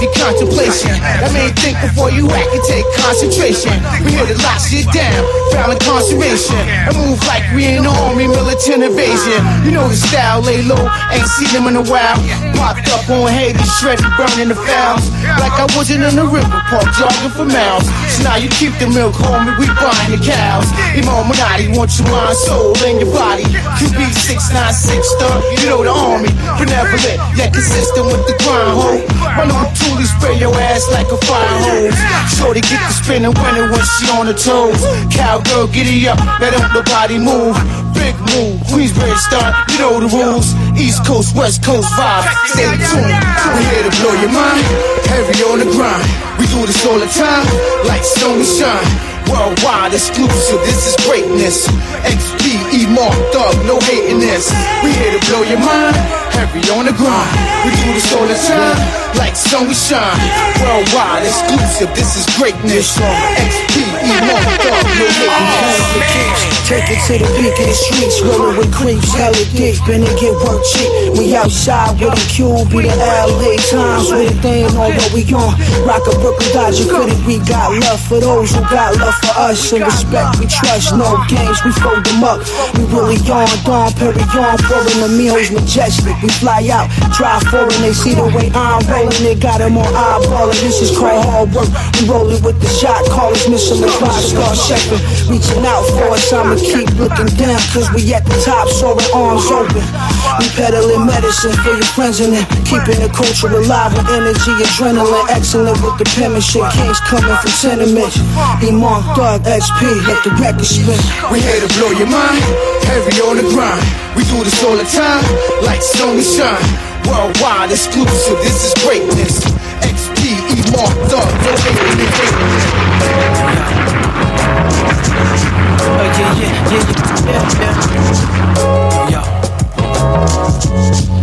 Math, heavy contemplation. That mean think before you act and take concentration. We here to lock shit down, found incarceration. And move like we in the army, militant invasion. You know the style, lay low, ain't seen them in a while. Popped up on Haiti, shredded, burning the fouls. Like I wasn't in the river park, jogging for miles. So now you keep the milk, homie, we buying the cows. Imam Minati wants your mind, soul, and your body. QB 696, thug, you know the army. Benevolent, yet consistent with the grind, ho. My new Thule spray your ass like a fire hose. Shorty get the spinning winning when she on her toes. Cowgirl, giddy up, let don't nobody move. Big move, Queensbridge start, you know the rules. East Coast, West Coast vibe, stay tuned. We here to blow your mind, heavy on the grind. We do this all the time, like and shine. Worldwide exclusive, this is greatness. XP, E Mark Thug, no hating this. We here to blow your mind, heavy on the grind. We do this all the time, like sun we shine. Worldwide exclusive, this is greatness. XP, E Mark Thug, no. Take it to the peak of the streets, rolling with creeps, hella deep, and it get work cheap. We outside with a be the LA times with a thing on what we on. Rock a Brooklyn Dodger critic, we got love for those who got love for us. And respect we trust, no games, we fold them up. We really on, Dawn, Perry on, pouring the meals majestic. We fly out, drive forward, and they see the way I'm rolling, they got them on eyeballing. This is called hard work. We rolling with the shot callers, Michelin five star chefing. Reaching out for us, I'ma keep looking down, cause we at the top, soaring arms open. We peddling medicine for your friends and keeping the culture alive with energy, adrenaline, excellent with the penmanship. Kings coming from tenements. Imam Thug, XP, let the record spin. We here to blow your mind, heavy on the grind. We do this all the time, like sun and shine. Worldwide exclusive, this is greatness. XP, E Mark Thug, no hating me, hating me. Oh, yeah, yeah, yeah, yeah, yeah.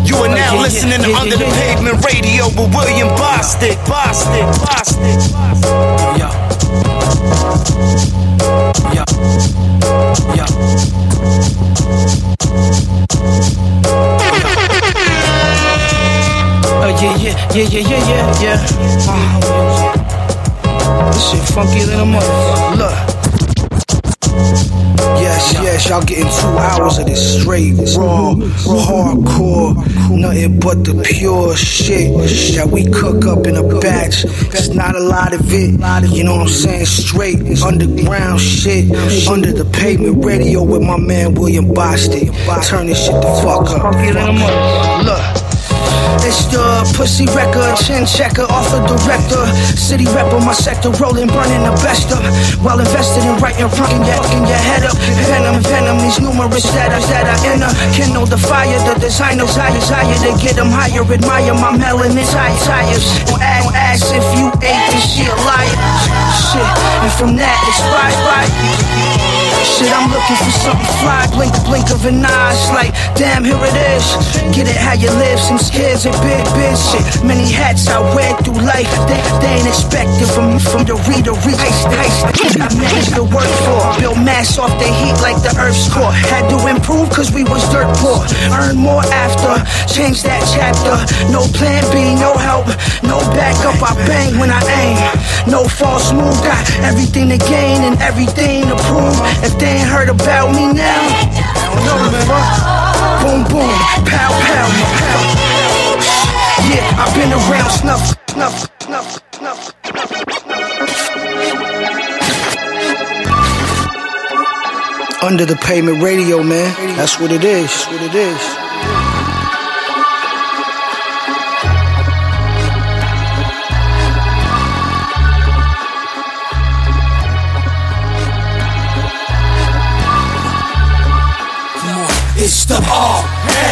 You are now oh, listening to Under the Pavement Radio with William Bostick. Bostick, Bostick. Yeah. Yeah. Yeah. Oh yeah, yeah, yeah, yeah, yeah, yeah, yeah. Uh, this shit funky than a motherfucker. Look. Yes, yes, y'all getting two hours of this straight, raw, hardcore, nothing but the pure shit that we cook up in a batch. It's not a lot of it, you know what I'm saying? Straight underground shit, under the pavement radio with my man William Bostick. Turn this shit the fuck up. Look. It's the pussy record, chin checker, author, director, city rapper, my sector, rolling, burning the best up. While invested in writing, fucking your, fucking your head up. Venom, venom, these numerous status that I enter. Kindle the fire, the designer, desire, desire to get them higher. Admire my melanin, tires, tires. Don't ask, ask if you ate this shit, liar. Shit, and from that, expired by. Shit, I'm looking for something fly, blink, blink of an eye. It's like, damn, here it is. Get it how you live, some scares and big biz shit. Many hats I wear through life, they, they ain't expected from me from the reader, reach heist, heist. I managed to work for, build mass off the heat like the Earth's core. Had to improve cause we was dirt poor. Earn more after, change that chapter. No plan B, no help, no backup. I bang when I aim. No false move, got everything to gain and everything to prove. If they ain't heard about me now, I don't know, man. Boom, boom, pow, pow, pow. Yeah, I've been around snuff, snuff, snuff, snuff. Under the pavement radio, man. That's what it is. That's what it is. It's the R A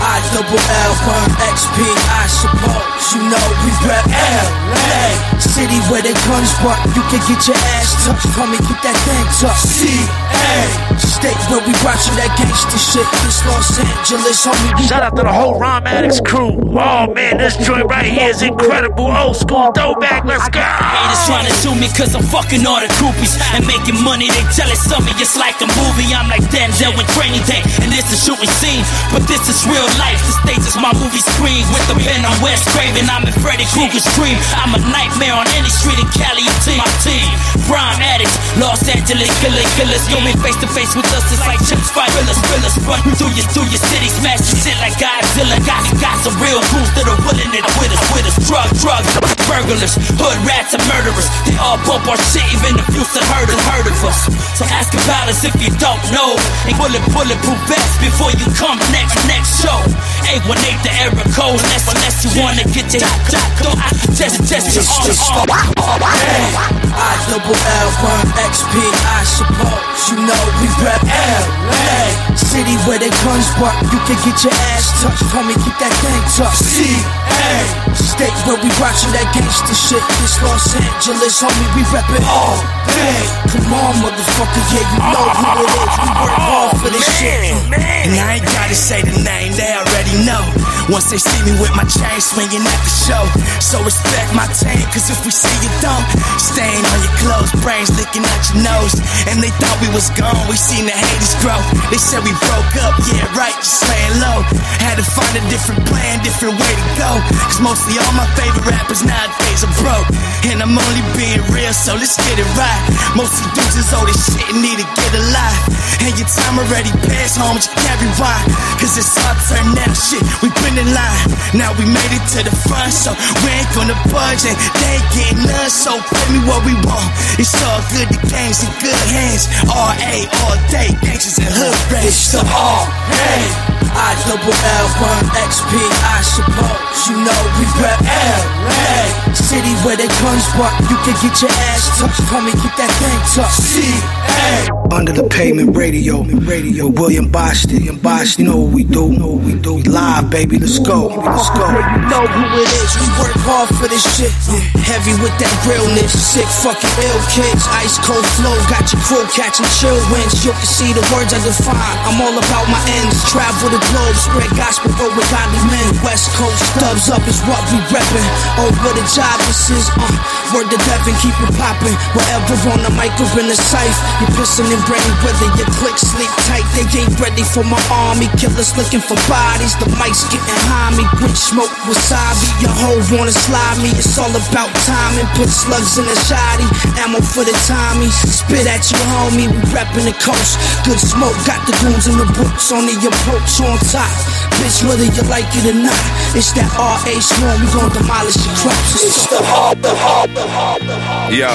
I double L burn XP, I suppose. You know we rep LA. City where the guns but you can get your ass touched. Come and get that thing tough. CA. State where we watching that gangster shit. This Los Angeles, homie. we Shout out to the whole Rhyme Addicts crew. Oh man, this joint right here is incredible. Old school throwback. Let's go. Haters trying to sue me cause I'm fucking all the groupies and making money. They jealous of me, it's like a movie. I'm like Denzel with Training Day, and this is shooting scene. But this is real life. The stage is my movie screen. With the pen, I'm Wes Craven. I'm in Freddy Krueger's dream. I'm a nightmare on any street in Cali. Your team, my team. Rhyme addicts, Los Angeles killers, killers. Go me face to face with us. It's like chips fight killers, killers. Run through your through your city, smash your shit like Godzilla. Got got some real crews that are willing it with us, with us. Drug, drugs, burglars, hood rats, and murderers. They all bump our shit, even if you still heard and heard of us. So ask about us if you don't know. And bullet, bulletproof vest before you come next, next show. 818 the error code, unless, unless you wanna get your hot, hot, don't I test, test your arm, arm. I double L burn XP, I suppose. You know we rep LA. City where they guns but you can get your ass touched. And get that thing tough. CA. State where we watching that gangster shit. This Los Angeles, homie, we rep it all day. Come on, motherfucker, yeah, you know who it is. We work hard for this shit. And I ain't gotta say the name, they already know. Once they see me with my chain swinging at the show. So respect my team, cause if we see you dumb, stain on your clothes, brains licking out your nose. And they thought we was gone, we seen the haters grow. They said we broke up, yeah, right, just laying low. Had to find a different plan, different way to go. Cause mostly all my favorite rappers nowadays are broke. And I'm only being real, so let's get it right. Most of dudes is old as shit and need to get alive. And your time already passed home, you can't rewind. Cause it's our turn now, shit, we been in line. Now we made it to the front, so we ain't gonna budge. And they ain't getting none, so pay me what we want. It's all good, the game's in good hands. RA all day, gangsters and hood rats. It's the R A I double L burn XP, I suppose. You know we rep LA. City where they guns but you can get your ass touched. Come and get that thing tough. CA. Under the pavement radio, radio. William Bostick, Bostick. You know what we do? Know what we do? Live, baby. Let's go. Let's go. You know who it is. We work hard for this shit. Heavy with that realness. Sick fucking ill kids. Ice cold flow. Got your crew catching chill winds. You can see the words I define. I'm all about my ends. Travel the globe. Spread gospel go with godly men. West Coast dubs up is what we reppin'. Oh, what a job this is. Uh, Word to Devin, keep it poppin'. Wherever on the mic or in the safe. You're pissing and brain, whether your click sleep tight. They ain't ready for my army. Killers looking for bodies. The mic's getting high me. Quick smoke wasabi. Your hoe wanna slide me. It's all about timing. Put slugs in the shoddy. Ammo for the Tommy. Spit at you, homie. We reppin' the coast. Good smoke. Got the goons in the boots. Only your approach on top. Bitch, whether you like it or not. It's that RA swarm. We gon' demolish your crops. It's the the the the. Yo,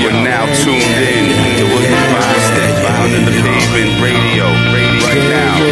you are now tuned in to William Bostick on the pavement radio. Right now,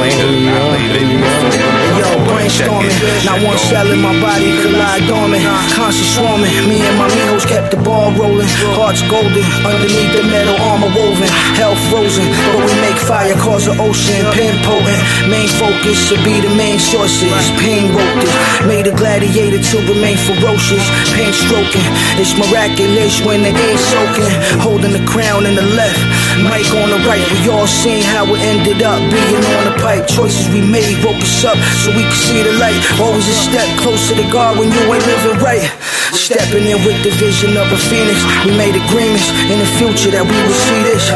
later, not later. Yo, brainstorming. Not one cell in my body could lie dormant. Conscious swarming. Me and my amigos kept the ball rolling. Hearts golden. Underneath the metal armor woven. Hell frozen. But we make fire cause the ocean. Pin potent. Main focus should be the main sources. Pain wrote this. Made a gladiator to remain ferocious. Pain stroking. It's miraculous when the air's soaking. Holding the crown in the left. Mic on the right. We all seen how it ended up. Being on the pipe. Choices we made woke us up so we could see the light. Always a step closer to God when you ain't living right. Stepping in with the vision of a phoenix. We made agreements in the future that we would see this.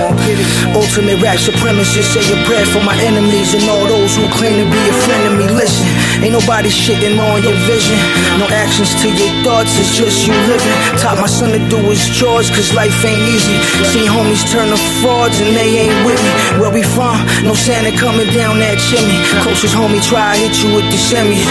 Ultimate rap supremacist. Say a prayer for my enemies and all those who claim to be a friend of me. Listen, ain't nobody shitting on your vision. No actions to your thoughts, it's just you living. Taught my son to do his chores, cause life ain't easy. Seen homies turn to frauds and they ain't with me. Where we from? No Santa coming down that chimney. Closest homie try hit you with the semis.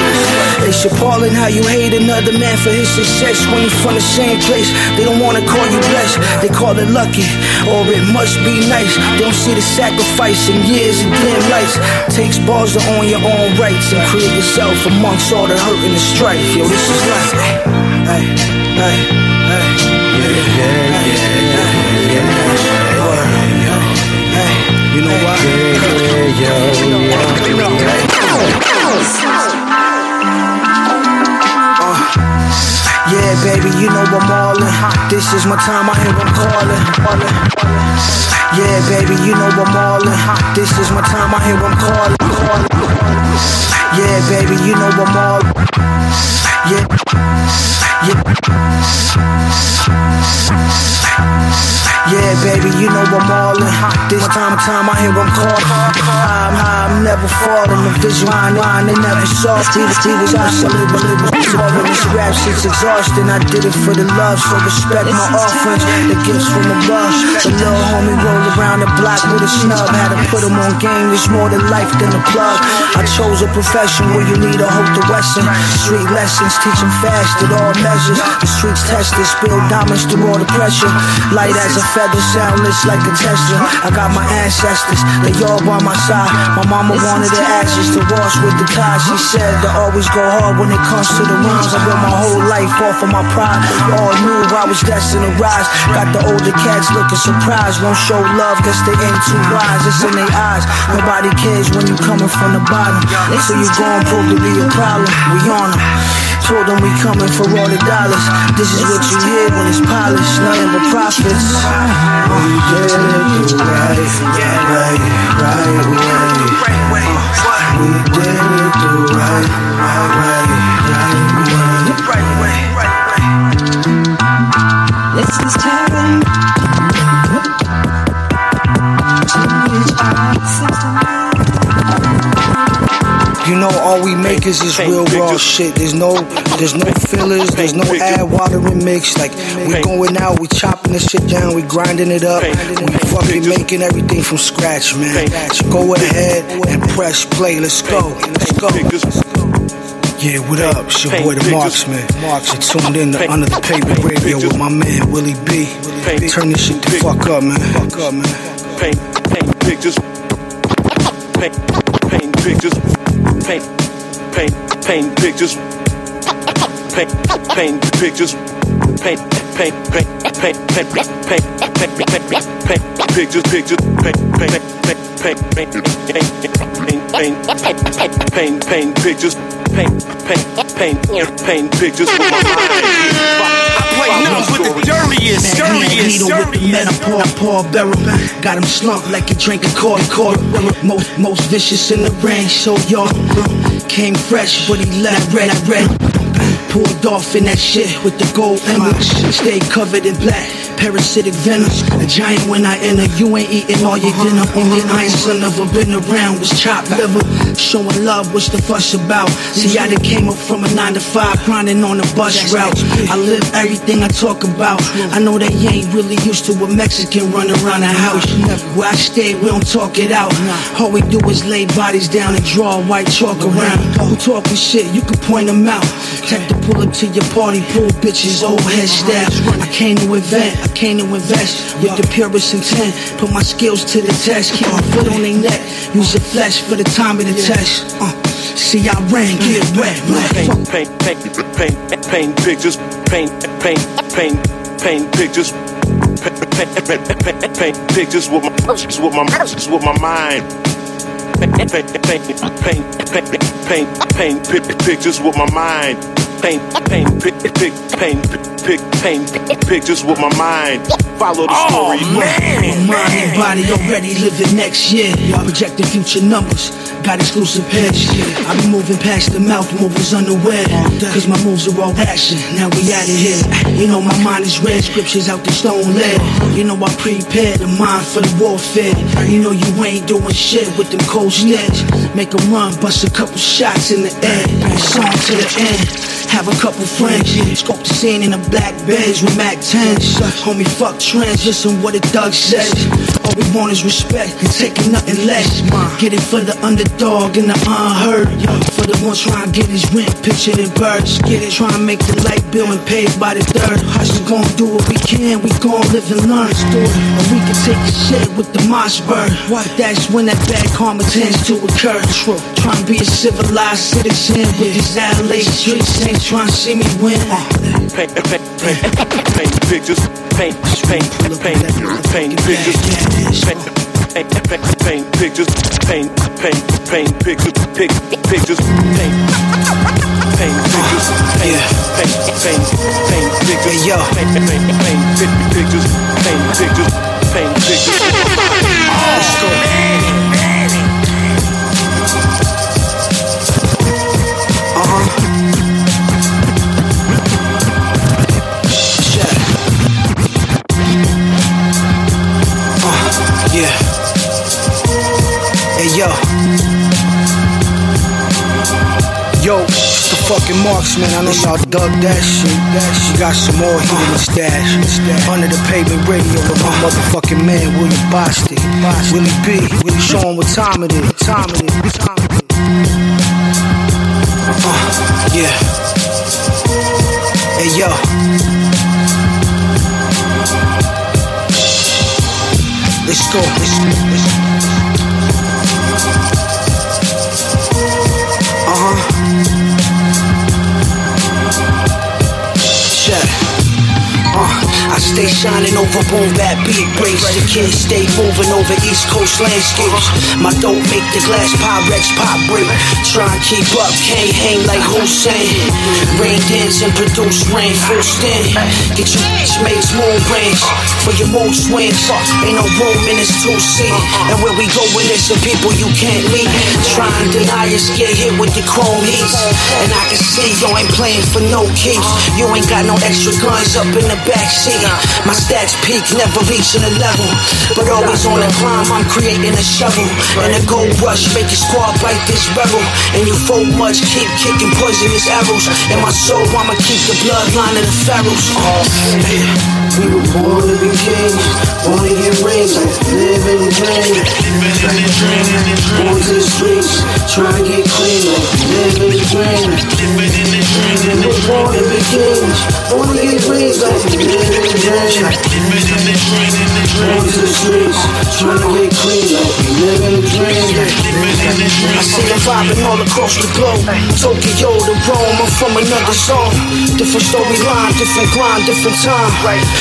It's appalling how you hate another man for his success when you from the same place. They don't wanna call you blessed, they call it lucky. Or it must be nice. They don't see the sacrifice in years and dim lights. Takes balls to own your own rights and create yourself amongst all the hurt and the strife. Yo, this is life. Hey, hey, hey. Yeah, baby, you know I'm all in. This is my time, I hear them calling. Yeah, baby, you know I'm all in. This is my time, I hear them calling. Yeah, baby, you know I'm all in. Yeah, yeah. Yeah, baby, you know I'm all in. This time, time, I hear. I'm high, I'm never falling. The vision line, line, they never saw. Was, we was absolutely believable. This rap shit's exhausting. I did it for the love, so respect my offerings. The gifts from above. The little homie roll around the block with a snub. Had to put him on game. It's more than life than a plug. I chose a profession where you need a hope to Wesson. Street lessons, teach 'em fast at all measures. The streets tested, spill diamonds through all the pressure. Light as a feather, soundless like a Tesla. I got my ancestors, they all by my side. My mama wanted the ashes to wash with the tide. She said to always go hard when it comes to the rhymes. I built my whole life off of my pride. All knew I was destined to rise. Got the older cats looking surprised. Won't show love cause they ain't too wise. It's in their eyes. Nobody cares when you coming from the bottom. So you gon' prove to be a problem. We on 'em. Told them we coming for all the dollars. This is what you hear when it's polished, nothing but profits. We did it the right, right, right way. Uh, we did it the right, right, right way. This is time know, all we make is this real raw shit. There's no, there's no fillers, there's no add water and mix. Like we going out, we chopping this shit down, we grinding it up, we fucking making everything from scratch, man. So go ahead and press play. Let's go, let's go. Yeah, what up? It's your boy the Marxman. Marks, you tuned in to Under the Pavement Radio with my man Willie B. Turn this shit the fuck up, man. Fuck up, man. Paint, paint pictures. Paint, paint pictures. Paint, paint, paint pictures. Paint, paint pictures. Paint, paint, paint, paint, paint, paint, paint, paint, paint, pictures, pictures. Paint, paint, paint, paint, paint, paint, paint, paint, paint pictures. Paint, paint, paint, paint pictures. mind. Play numbers with the dirtiest, dirtiest, Needle with the dirtiest. Paul. Got him slumped like you drink a quarter quarter. Most most vicious in the range, so y'all uh, came fresh, but he left red red. Poured off in that shit with the gold emeralds. Stay covered in black, parasitic venom. A giant when I enter, you ain't eating all your dinner. Only iron son ever been around was chopped liver. Showing love, what's the fuss about? See, I done came up from a nine to five, grinding on the bus route. I live everything I talk about. I know they ain't really used to a Mexican run around the house. Where I stay, we don't talk it out. All we do is lay bodies down and draw white chalk around. Who talking shit, you can point them out. Check to pull up to your party, pool bitches, old head style. I came to invent, I came to invest with the purest intent. Put my skills to the test, keep my foot on their neck. Use the flesh for the time of the test. Uh, see, I ran, get wet, Paint, paint, paint, paint, paint pictures, paint, paint, paint, paint pictures. Paint, paint, paint, paint, paint pictures with my with my with my mind. Paint, paint, paint, paint, paint, paint pictures with my mind. Paint, paint, pic- pic- paint, pic- paint, paint pictures with my mind. Follow the oh, story. My mind and body already living next year. Projecting future numbers, got exclusive pitch. I be moving past the mouth, movers unaware. Cause my moves are all action, now we out of here. You know my mind is red, scriptures out the stone lead. You know I prepare the mind for the warfare. You know you ain't doing shit with them cold stares. Make a run, bust a couple shots in the air. Song to the end. Have a couple friends, scope the scene in a black Benz with Mac 10s. Homie, fuck trends, listen what a thug says. All we want is respect and taking nothing less. Get it for the underdog and the unheard. For the ones trying to get his rent, pictured in birds. Get it, trying to make the light bill and paid by the third. Hustle gon' do what we can, we gon' live and learn. Or we can take a shit with the Mossberg. That's when that bad karma tends to occur. Trying to be a civilized citizen with these LA streets ain't trying to see me win. Paint, paint, paint, paint pictures, paint, paint, paint, paint pictures, paint, paint, paint, pictures, paint, paint, paint pictures, pic, pictures, paint, paint pictures, paint, paint, paint, paint pictures, paint, paint, paint, paint pictures, paint pictures, paint pictures. Let's go. Yo, it's the fucking Marxman. I know y'all dug that shit. She got some more heat in the stash. Under the pavement radio with my motherfucking man, William Bostick. Willie B. Willie show him what time it is. What time it is. Time it is. Uh, yeah. Hey yo. Let's go. Let's go. Let's go. Stay shining over boom bap beat breaks. The kids stay moving over East Coast landscapes. My dope make the glass Pyrex pop break. Try and keep up, can't hang like Hussein. Rain dance and produce rain full stand. Get your bitch makes moon rings for your mood swings. Ain't no room in this two seat. And where we go with there's some people you can't meet. Try and deny us, get hit with the chrome heats. And I can see you ain't playing for no keeps. You ain't got no extra guns up in the backseat. My stats peak, never reaching a level. But always on the climb, I'm creating a shovel. And a gold rush, make your squad bite this rebel. And you fold much, keep kicking poisonous arrows. In my soul, I'ma keep the bloodline of the pharaohs. Oh, yeah. We were born to be kings, born to get rings, live in the dream. Born to the streets, try to get clean, live in the dream. We were born to be kings, born to get rings, live in the dream. The the dream. I see vibing all across the globe, Tokyo to Rome, I'm from another zone. Different storyline, different grind, different time.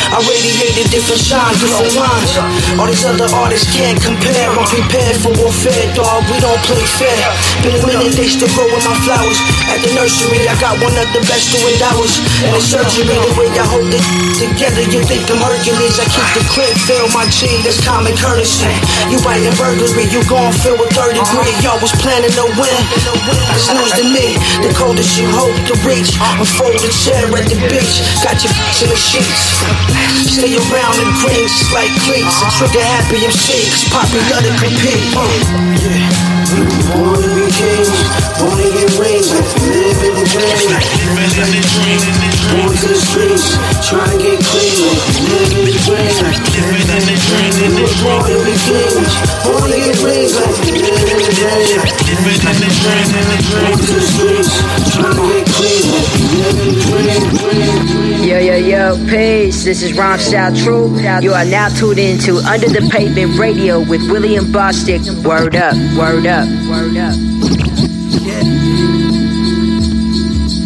I radiated different shine, different lines. All these other artists can't compare. I'm prepared for warfare, dog. We don't play fair. Been a minute, they still growing my flowers. At the nursery, I got one of the best doing hours. And it's surgery the way I hold it together. You think I'm Hercules? I keep the clip fill my G. That's common courtesy. You writing burglary, you gon' feel with third degree. Y'all was planning to win. It's news to me. The coldest you hope to reach. Unfold the chair at the beach. Got your in the sheets. Stay around in greens, like cleats. Trigger happy MC, cause Poppy love to compete. Uh, yeah. Were born to be kings, born to get rings, live in the dream. Born to the streets, trying to get clean, live in the dream. Were born to be kings, born to get rings, live in the dream. Born to the streets, trying to get clean, Yo, yo, yo, peace. This is Ron South True. You are now tuned into Under the Pavement Radio with William Bostick. Word up, word up, word up.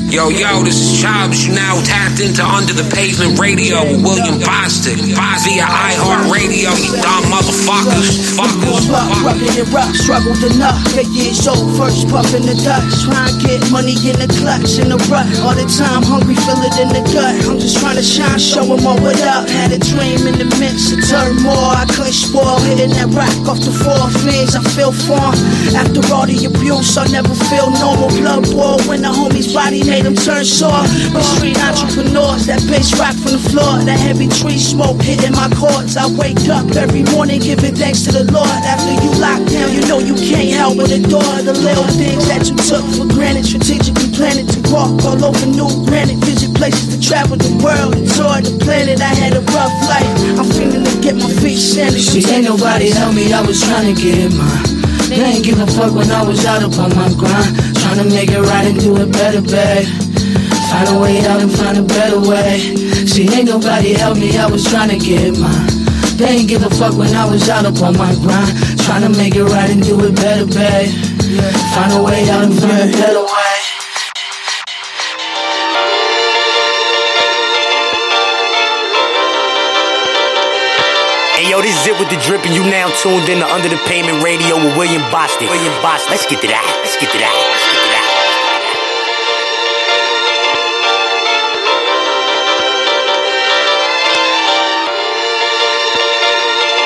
Yo, yo, this is Chubbs. You now tapped into Under the Pavement Radio with William Bostick. Via iHeartRadio, you dumb motherfuckers. Fuckers. Rubbing it rough, struggled enough. Eight years old, first puffing the dust. Trying to get money in the clutch, in the rut. All the time, hungry, feel it in the gut. I'm just trying to shine, show 'em all what up. Had a dream in the midst of turmoil. I couldn't spoil, hitting that rock off the four fins. I feel form. After all the abuse, I never feel normal. Blood boil when the homie's body made him turn sore. But street entrepreneurs, that bass rock from the floor. That heavy tree smoke hitting my cords. I wake up every morning giving thanks to the Lord. After you lock down, you know you can't help but adore the little things that you took for granted. Strategically planning to walk all over new granite. Visit places to travel the world and tour the planet. I had a rough life. I'm feeling to get my feet sanded. See, ain't nobody help me, I was trying to get mine. They ain't give a fuck when I was out upon my grind. Trying to make it right and do it better, babe. Find a way out and find a better way. See, ain't nobody help me, I was trying to get mine. They ain't give a fuck when I was out up on my grind. Trying to make it right and do it better, babe. Find a way out and find a better way. Yo, this is it with the drip, and you now tuned in to Under the Pavement Radio with William Bostick. William Bostick. Let's get to that. Let's get to that. Let's get to that.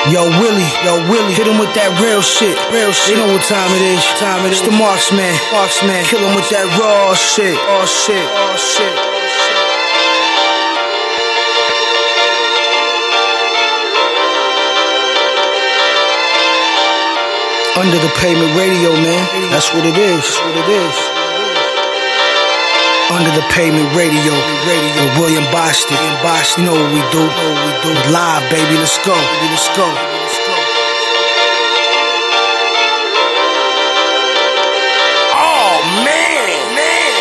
Yo, Willie, yo, Willie, hit him with that real shit, real shit. You know what time it is, time it is. It's the Marxman, Marxman. Kill him with that raw shit, raw shit, raw shit. Under the pavement radio, man. That's what it is. That's what it is. Under the pavement radio, radio. With William Bostick, Bostick. You know what we do? Know what we do? Live, baby. Let's go. Baby, let's go. Oh man, man.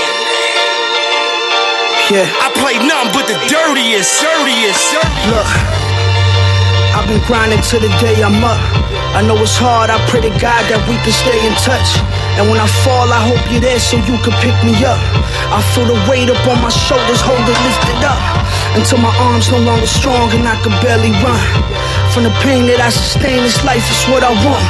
Yeah. I play nothing but the dirtiest, dirtiest, dirtiest. Look, I've been grinding till the day I'm up. I know it's hard, I pray to God that we can stay in touch. And when I fall, I hope you're there so you can pick me up. I feel the weight up on my shoulders, hold it lifted up. Until my arms no longer strong and I can barely run. From the pain that I sustain, this life is what I want.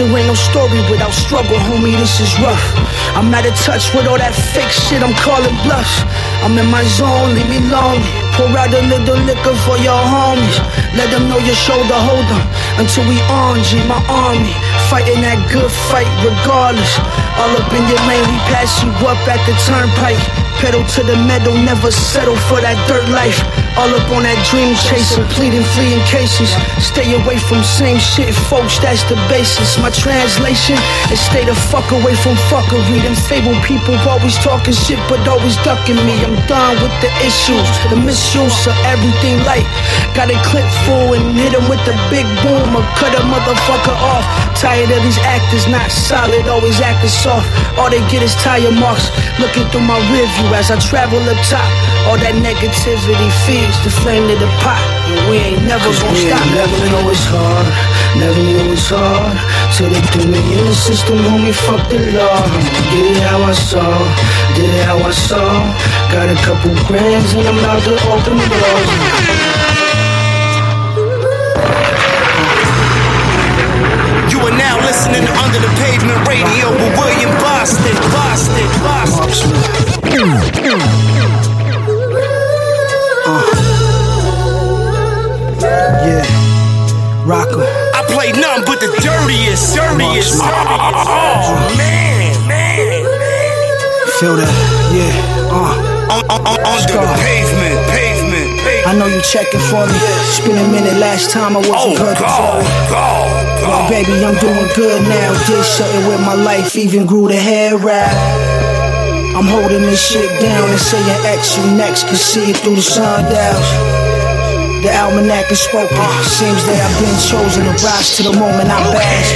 There ain't no story without struggle, homie, this is rough. I'm out of touch with all that fake shit I'm calling bluff. I'm in my zone, leave me alone. Pour out a little liquor for your homies. Let them know your shoulder, hold them. Until we on my army. Fighting that good fight regardless. All up in your lane, we pass you up at the turnpike. Pedal to the metal, never settle for that dirt life. All up on that dream chasing, pleading, fleeing cases. Stay away from same shit, folks, that's the basis. My translation is stay the fuck away from fuckery. Them fable people always talking shit, but always ducking me. I'm done with the issues, the misuse of everything light. Got a clip full and hit 'em with the big boom or cut a motherfucker off. Tired of these actors, not solid, always acting soft. All they get is tire marks. Looking through my rear view as I travel up top. All that negativity feeds the flame to the pot. And we ain't never gonna stop. Never know it's hard, never know it's hard. Till they threw me in the system, homie, fuck the law. Did it how I saw, did it how I saw. Got a couple grams and I'm out to open doors. You are now listening to Under the Pavement Radio with William Bostick, Bostick, Bostick. The dirtiest, dirtiest. Oh, man, man. man. Feel that? Yeah. Uh. On, on, on, under the pavement, pavement, pavement. I know you checking for me. It's been a minute. Last time I wasn't Oh, purgatory. God, Well, baby, I'm doing good now. Did something with my life, even grew the hair out. I'm holding this shit down and saying X you next, can see it through the sundials. The almanac is spoken. Seems that I've been chosen to rise to the moment I bask.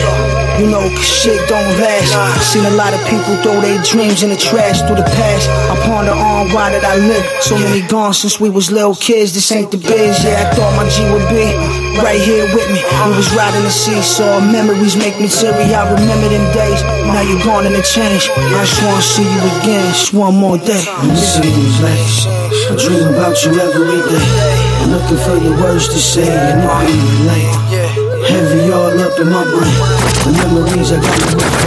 You know, 'cause shit don't last. Seen a lot of people throw their dreams in the trash through the past. I ponder on why did I live? So many gone since we was little kids. This ain't the biz. Yeah, I thought my G would be right here with me. We was riding the seesaw. Memories make me teary. I remember them days. Now you're gone and it changed. I just wanna see you again. Just one more day. It seems like I dream about you every day. Looking for your words to say and it be late. Heavy all up in my brain. The memories I got to look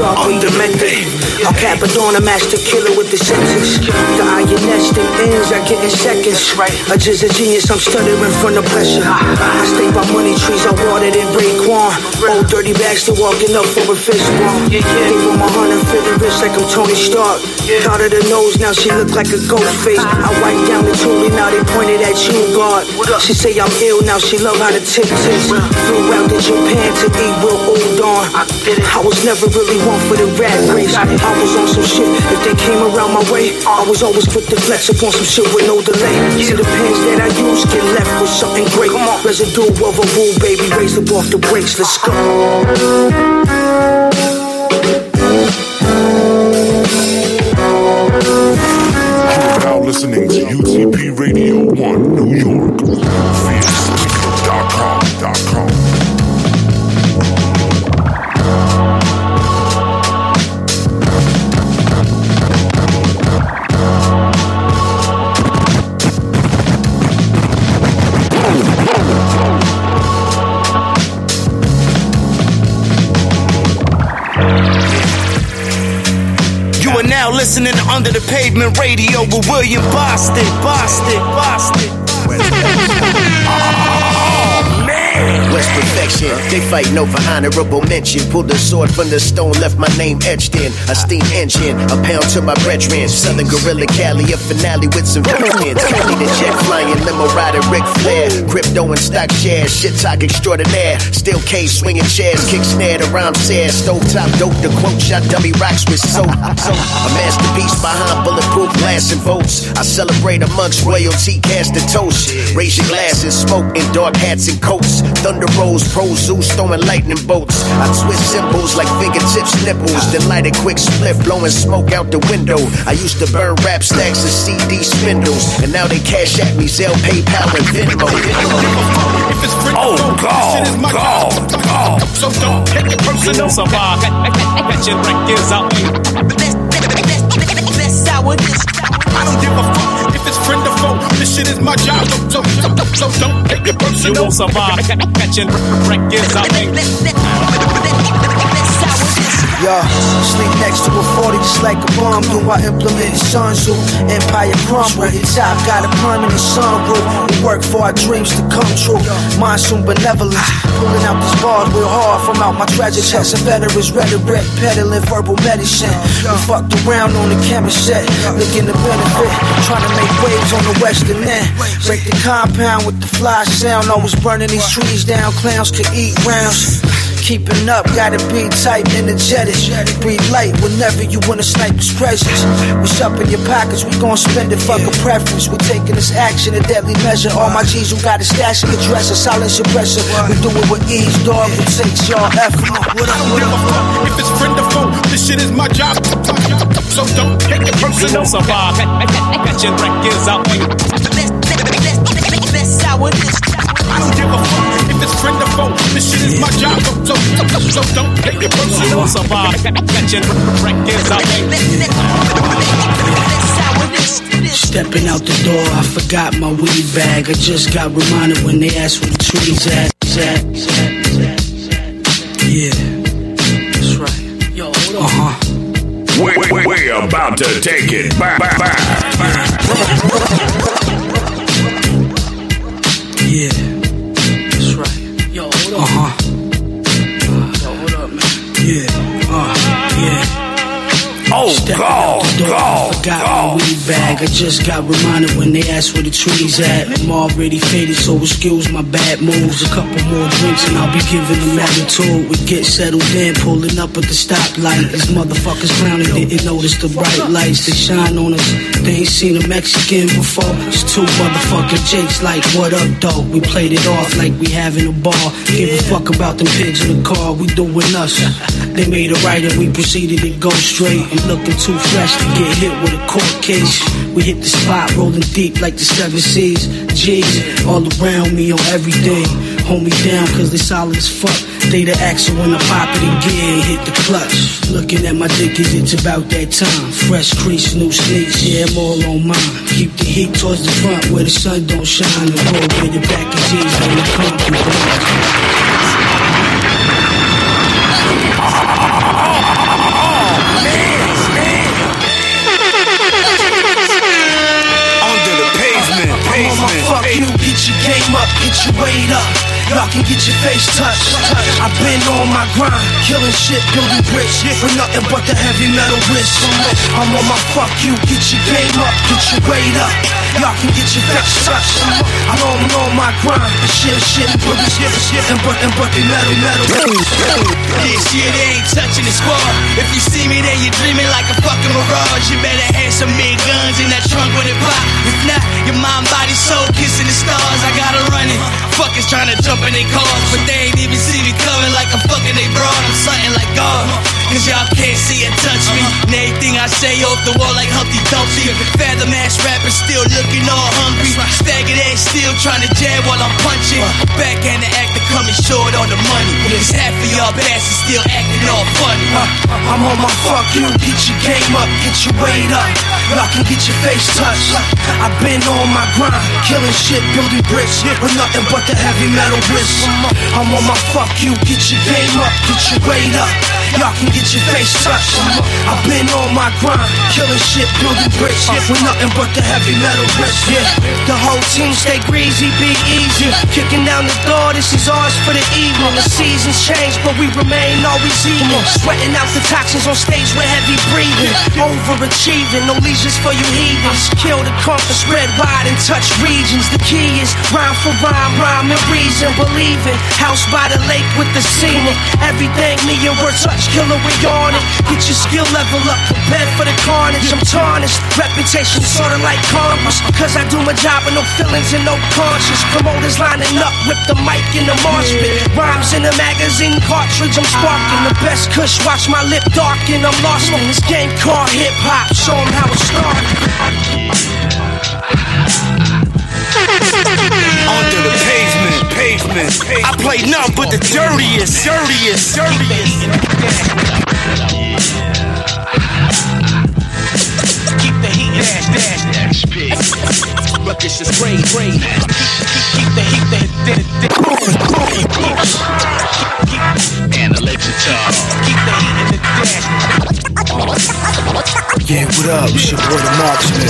I'm Cappadonna, master killer with the sentence. The iron nest and ends, I get in seconds. I just a genius, I'm stuttering from the pressure. I stay by money trees, I watered in Raekwon. Old dirty bags, bastard walking up for a fist bump. Gave him a hundred, feeling rich like I'm Tony Stark. Caught her the nose, now she look like a ghost face. I wiped down the truly, now they pointed at you, God. She say I'm ill, now she love how the tip taste. Flew out to Japan to eat real udon. I was never really one for the rat race. I was on some shit, if they came around my way, I was always quick to flex upon some shit with no delay. See the pens that I use get left with something great. Come on. Residue of a rule, baby, Raise up off the brakes. Let's go. You're now listening to UTP Radio 1 New York listening to Under the Pavement Radio with William Bostick, Bostick, Bostick. West perfection, they over honorable mention. Pulled a sword from the stone, left my name etched in. A steam engine, a pound to my brethren. Southern Gorilla Cali, a finale with some villains. Cali the jet flying, limo rider Ric Flair. Crypto and stock shares, shit talk extraordinaire. Still case swinging chairs, kick snare, the rhyme says. Stove top dope, the quote shot dummy rocks with soap. So, a masterpiece behind bulletproof glass and votes. I celebrate amongst royalty, cast a toast. Raise your glasses, smoke in dark hats and coats. Thunder rolls, pro Zeus throwing lightning bolts. I twist symbols like fingertips, nipples. Then light a quick split, blowing smoke out the window. I used to burn rap stacks of CD spindles. And now they cash at me, Zelle, PayPal, and Venmo. Oh, God, God, God. So don't take it personal. So far, catching records out. I don't give a fuck if it's friend or foe. This shit is my job. So, so, so, so don't take it personal. You won't survive. Catching records out. Yo, sleep next to a 40 just like a bomb. Do I implement Sun Tzu? Empire crumble. Hit top, got a permanent sunroof. We work for our dreams to come true. Monsoon benevolence. Pulling out these bars real hard from out my treasure chest. A veteran's rhetoric, peddling verbal medicine. We fucked around on the camera set, looking to benefit. Trying to make waves on the western end. Break the compound with the fly sound. Always burning these trees down. Clowns could eat rounds. Keeping up, gotta be tight, energetic. Breathe light whenever you wanna snipe his presence. What's up in your pockets? We gon' spend it, fuck a preference. We're taking this action, a deadly measure. All my G's who got a stash in the dresser, silent suppressor. We do it with ease, dog. It takes y'all effort. What up, I don't what give a up? fuck if it's friend or foe. This shit is my job. So don't take it personal. So far, catching records out. I don't give a fuck if it's friend or foe. This shit is my job. So, so, so don't take it personal. So far, catching records out. Stepping out the door, I forgot my weed bag. I just got reminded when they asked where the trees at. Yeah, that's right. Yo, Uh huh. We, we, we about to take it back. back, back. Yeah, that's Uh huh. Hold up, man. Yeah. Oh, Stepping out the door, go, forgot my weed bag. I just got reminded when they asked where the trees at. I'm already faded, so excuse my bad moves. A couple more drinks and I'll be giving them attitude. We get settled in, pulling up at the stoplight. These motherfuckers clowning, didn't notice the bright lights. that shine on us. They ain't seen a Mexican before. It's two motherfucking jakes like, what up, though? We played it off like we having a ball. Give a fuck about them pigs in the car. We doing us. They made a right and we proceeded to go straight. I'm looking too fresh to get hit with a court case. We hit the spot, rolling deep like the seven seas. G's all around me on everything. Hold me down cause they solid as fuck. They the axle when I pop it again, hit the clutch. Looking at my dickies, it's about that time. Fresh crease, new sneaks, yeah, I'm all on mine. Keep the heat towards the front where the sun don't shine. And roll with the back of G's on the get your up, get your weight up. Y'all can get your face touched. I've been on my grind, killing shit, building bricks with nothing but the heavy metal wrist. I'm on my fuck you, get your game up, get your weight up. Y'all can get your face touched. I'm on, on my grind, and shit, shit, building shit, shit, and but and but the metal, metal. Yeah, shit ain't touching the squad. If you see me, then you're dreaming like a fucking mirage. You better have some big guns in that trunk when it pop. If not, your mind, body, soul kissing the stars. I gotta run it. Fuckers trying to jump in their cars, but they ain't even see me coming like I'm fucking they broad. I'm something like God. Cause y'all can't see and touch me. And everything I say off the wall like Humpty Dumpty. Fathom ass rappers still looking all hungry. Staggered ass still trying to jab while I'm punching. Backhand the actor coming short on the money. Cause half of y'all bastards still acting all funny. Uh, I'm on my fuck you, get your game up, get your weight up. Y'all can get your face touched. I've been on my grind, killing shit, building bricks with nothing but the heavy metal wrist. I'm on my fuck you, get your game up, get your weight up. Y'all can get your face touched. I've been on my grind, killing shit, building bricks with nothing but the heavy metal wrist. Yeah, the whole team stay greasy, be easy. Kicking down the door, this is ours for the evening. The seasons change, but we remain always even. Sweating out the toxins on stage with heavy breathing. Overachieving, no leisures for you heathens. Kill the comfort, spread wide and touch regions. The key is rhyme for rhyme, rhyme and reason. Believing, house by the lake with the scenic. Everything me and word touch, killer, we on it. Get your skill level up, prepared for the carnage. I'm tarnished, reputation sorta like Congress. Cause I do my job with no feelings and no conscience. Promoters lining up, whip the mic in the marsh pit. Rhymes in the magazine cartridge, I'm sparking. The best kush, watch my lip darken. I'm lost in this game called hip hop. Show 'em how it started. Under the pavement, pavement. I play nothing but the dirtiest, dirtiest, dirtiest. Keep the heat dash dash. Ruckus is spray spray. Keep the heat And electric talk. Keep the heat in the dash. Yeah, what up? It's your boy the Marxman.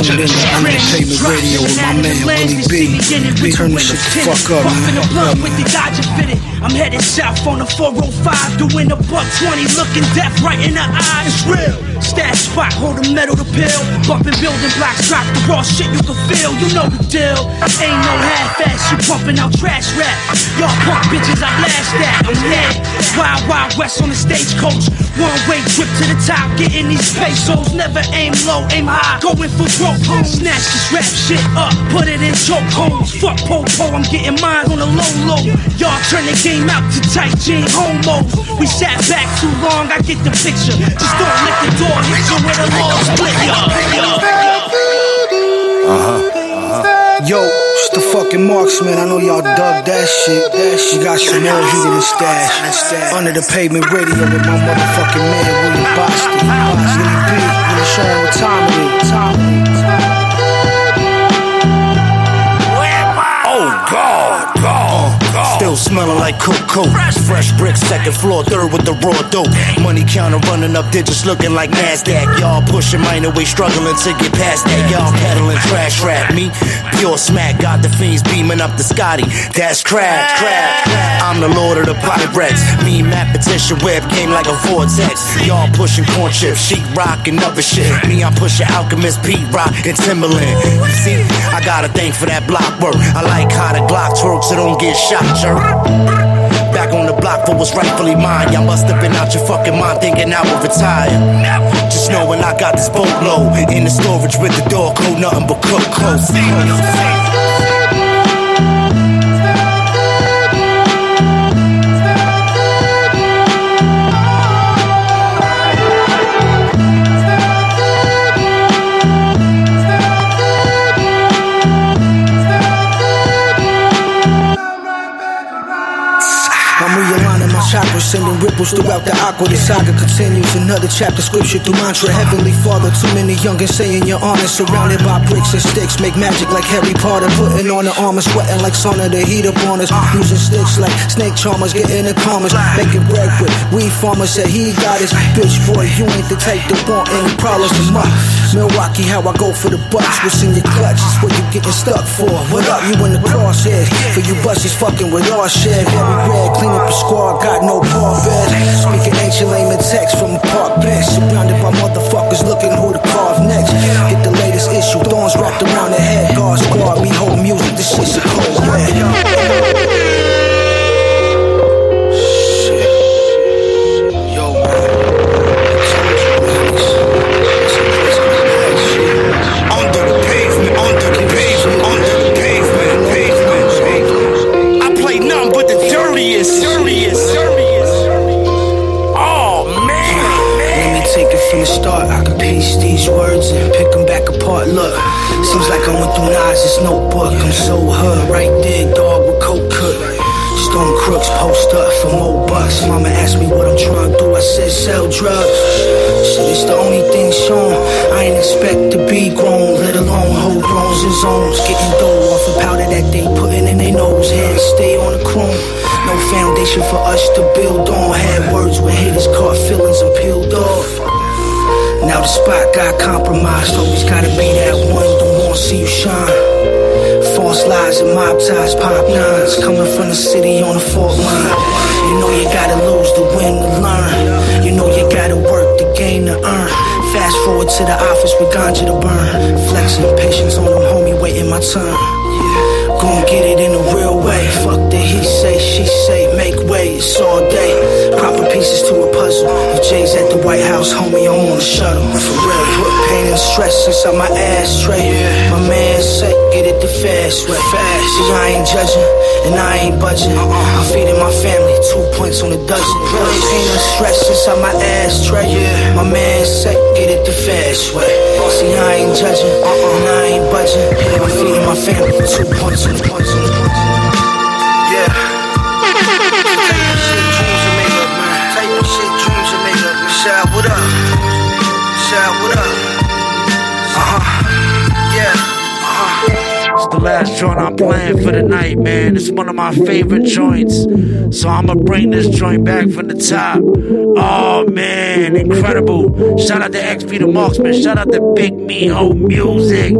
Tuned in to Under the Pavement Radio with my man Willie B. Turn this shit the fuck up, the man. blunt with the Dodger fitted. I'm headed south on the 405, doing a buck 20, looking death right in the eye. It's real. Stash spot, hold a metal to pill. Bumping building blocks, drop the raw shit you can feel. You know the deal. Ain't no half-ass, you pumping out trash rap. Y'all punk bitches, I blast that. I'm here. Wild, wild west on the stagecoach. One way trip to the top, getting these pesos. Never aim low, aim high. Going for broke. Snatch this rap shit up, put it in chokeholds. Fuck po-po, I'm getting mine on a low low. Y'all turn the game out to tight jean homos. We sat back too long, I get the picture. Just don't let the door hit you with a low split, Uh-huh. Yo, it's the fucking Marxman. I know y'all dug that shit. That shit got some more heat in the stash. Under the pavement radio with my motherfucking man William Bostick. Willie B. Willie show him what time it is. Time it is. Oh God, God, God. Still Still smelling like cocoa. Fresh bricks, second floor, third with the raw dope. Money counter running up digits, looking like Nasdaq. Y'all pushing minor way, struggling to get past that. Y'all peddling trash rap. Me, pure smack. Got the fiends beaming up the Scotty. That's crab, crab. I'm the lord of the pirates. Me, Matt Petition, web game like a vortex. Y'all pushing corn chips, sheet rock and other shit. Me, I'm pushing Alchemist, Pete Rock, and Timbaland. See, I got a thing for that block work. I like how the Glock twerks, so don't get shot, jerk. On the block for what's rightfully mine. Y'all must have been out your fucking mind thinking I would retire. Just knowing I got this boatload in the storage with the door code, nothing but cook close. Sending ripples throughout the aqua. The saga continues. Another chapter, scripture through mantra. Heavenly Father, too many youngins saying you're honest. Surrounded by bricks and sticks, make magic like Harry Potter. Putting on the armor, sweating like sauna. The heat up on us. Using sticks like snake charmers, getting the commas. Making bread with weed farmers. Said he got his bitch boy. You ain't the type to want any problems. Milwaukee, how I go for the bucks. What's in your clutch is what you getting stuck for. What up? You in the crosshairs. For you buses fucking with our shit. Very red, clean up the squad, got no bed. Speaking ancient layman text from a park bench. Surrounded by motherfuckers looking who to carve next. Get the latest issue, thorns wrapped around the head. God squad, we hold music, this shit's a cold red. Apart. Look, seems like I went through Nas's notebook. I'm so hood, right there, dog with coke cut. Stone crooks post up for more bucks. Mama asked me what I'm trying to do. I said sell drugs. Shit, it's the only thing shown. I ain't expect to be grown, let alone hold bronze and zones. Getting dough off of powder that they putting in their nose. Hands stay on the chrome. No foundation for us to build on. Had words with haters, caught feelings and peeled off. Now the spot got compromised. Always gotta be that one. Don't wanna see you shine. False lies and mob ties, pop nines. Coming from the city on the fault line. You know you gotta lose to win to learn. You know you gotta work to gain to earn. Fast forward to the office with ganja to burn. Flexing patience on them, homie, waiting my turn. Gon' get it in a real way. Fuck the he say, she say, make ways all day. Proper pieces to a puzzle. If Jay's at the White House, homie, I'm on the shuttle. For real, put pain and stress inside my ashtray. My man say, get it the fast way. Fast. See, I ain't judging, and I ain't budging. Uh-uh. I'm feeding my family, two points on a dozen. Put pain and stress inside my ashtray. My man say, get it the fast way. Uh-uh. See, I ain't judging, uh-uh. and I ain't budging. I'm feeding my family, two points on a points last joint I'm playing for the night, man. It's one of my favorite joints. So I'ma bring this joint back from the top. Oh man, incredible. Shout out to XP the Marxman. Shout out to Big Miho Music.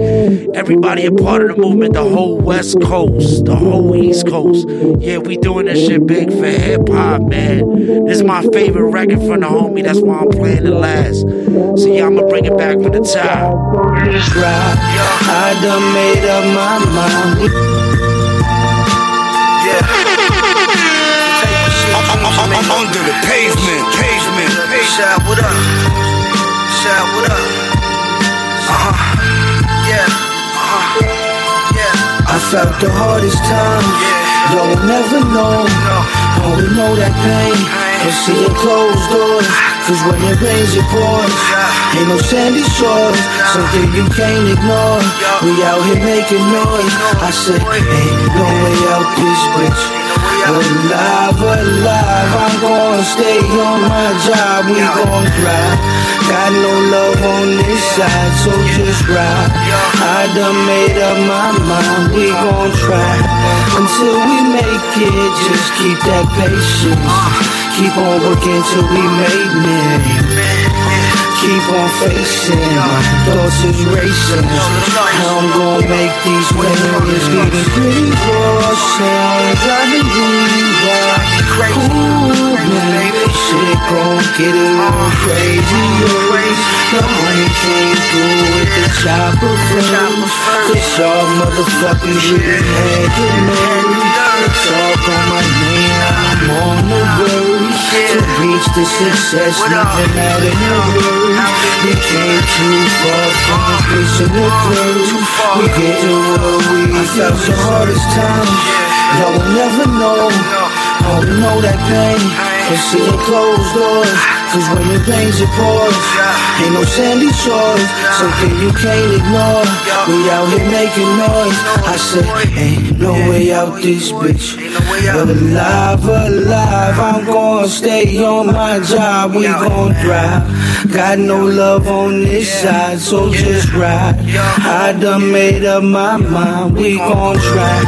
Everybody a part of the movement, the whole West Coast, the whole East Coast. Yeah, we doing this shit big for hip hop, man. This is my favorite record from the homie. That's why I'm playing it last. So yeah, I'ma bring it back from the top. I done made up my mind. Under the pavement. Shout, what up? Shout, what up? Uh huh. Yeah. Uh huh. Yeah. I felt the hardest time. Y'all will never know. Know that pain. And see it closed doors. Cause when it rains, it pours. Ain't no sandy shores. Something you can't ignore. We out here making noise. I said, ain't no way out this bitch. Alive, alive, I'm gonna stay on my job. We gon' drive. Got no love on this side, so just ride. I done made up my mind. We gon' try until we make it. Just keep that patience. Keep on working till we make it. Keep on facing, my thoughts is racing. How I'm gonna make these memories getting pretty close. I'm driving me. Ooh, man, shit gon' get a little crazy. The money came through with the chopper first. Cause y'all motherfuckers really had to marry. Talk on my name, I'm on the road to reach the success, living out in the road. We came too far from the place in the clothes. We get to where we felt the hardest time. Y'all will never know. I will know that pain. And see it closed doors. Cause when it rains, it pours. Ain't no sandy shores. Something you can't ignore. We out here making noise. I said, ain't no way out this bitch. But alive, alive, I'm gonna stay on my job. We gon' thrive. Got no love on this side, so just ride. I done made up my mind. We gon' try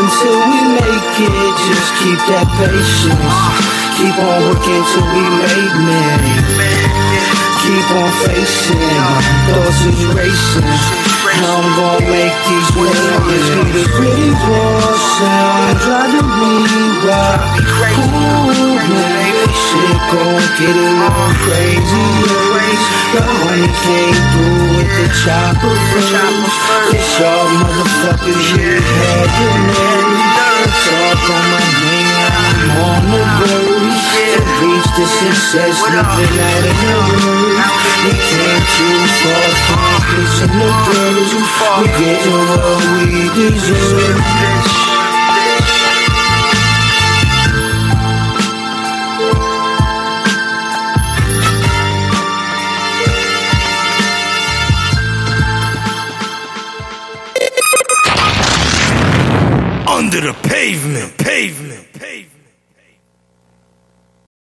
until we make it. Just keep that patience. Keep on working till we make it. Keep on facing, thoughts is racing. How I'm gonna make these be the pretty raw sound driving me wild. Ooh, man, shit gon' get a little crazy. The money came through with the chopper first. Cause y'all motherfuckers you had to marry. Talk on my on the road to reach the success, living out road. We the in the dirt. We getting what we deserve. Under the pavement.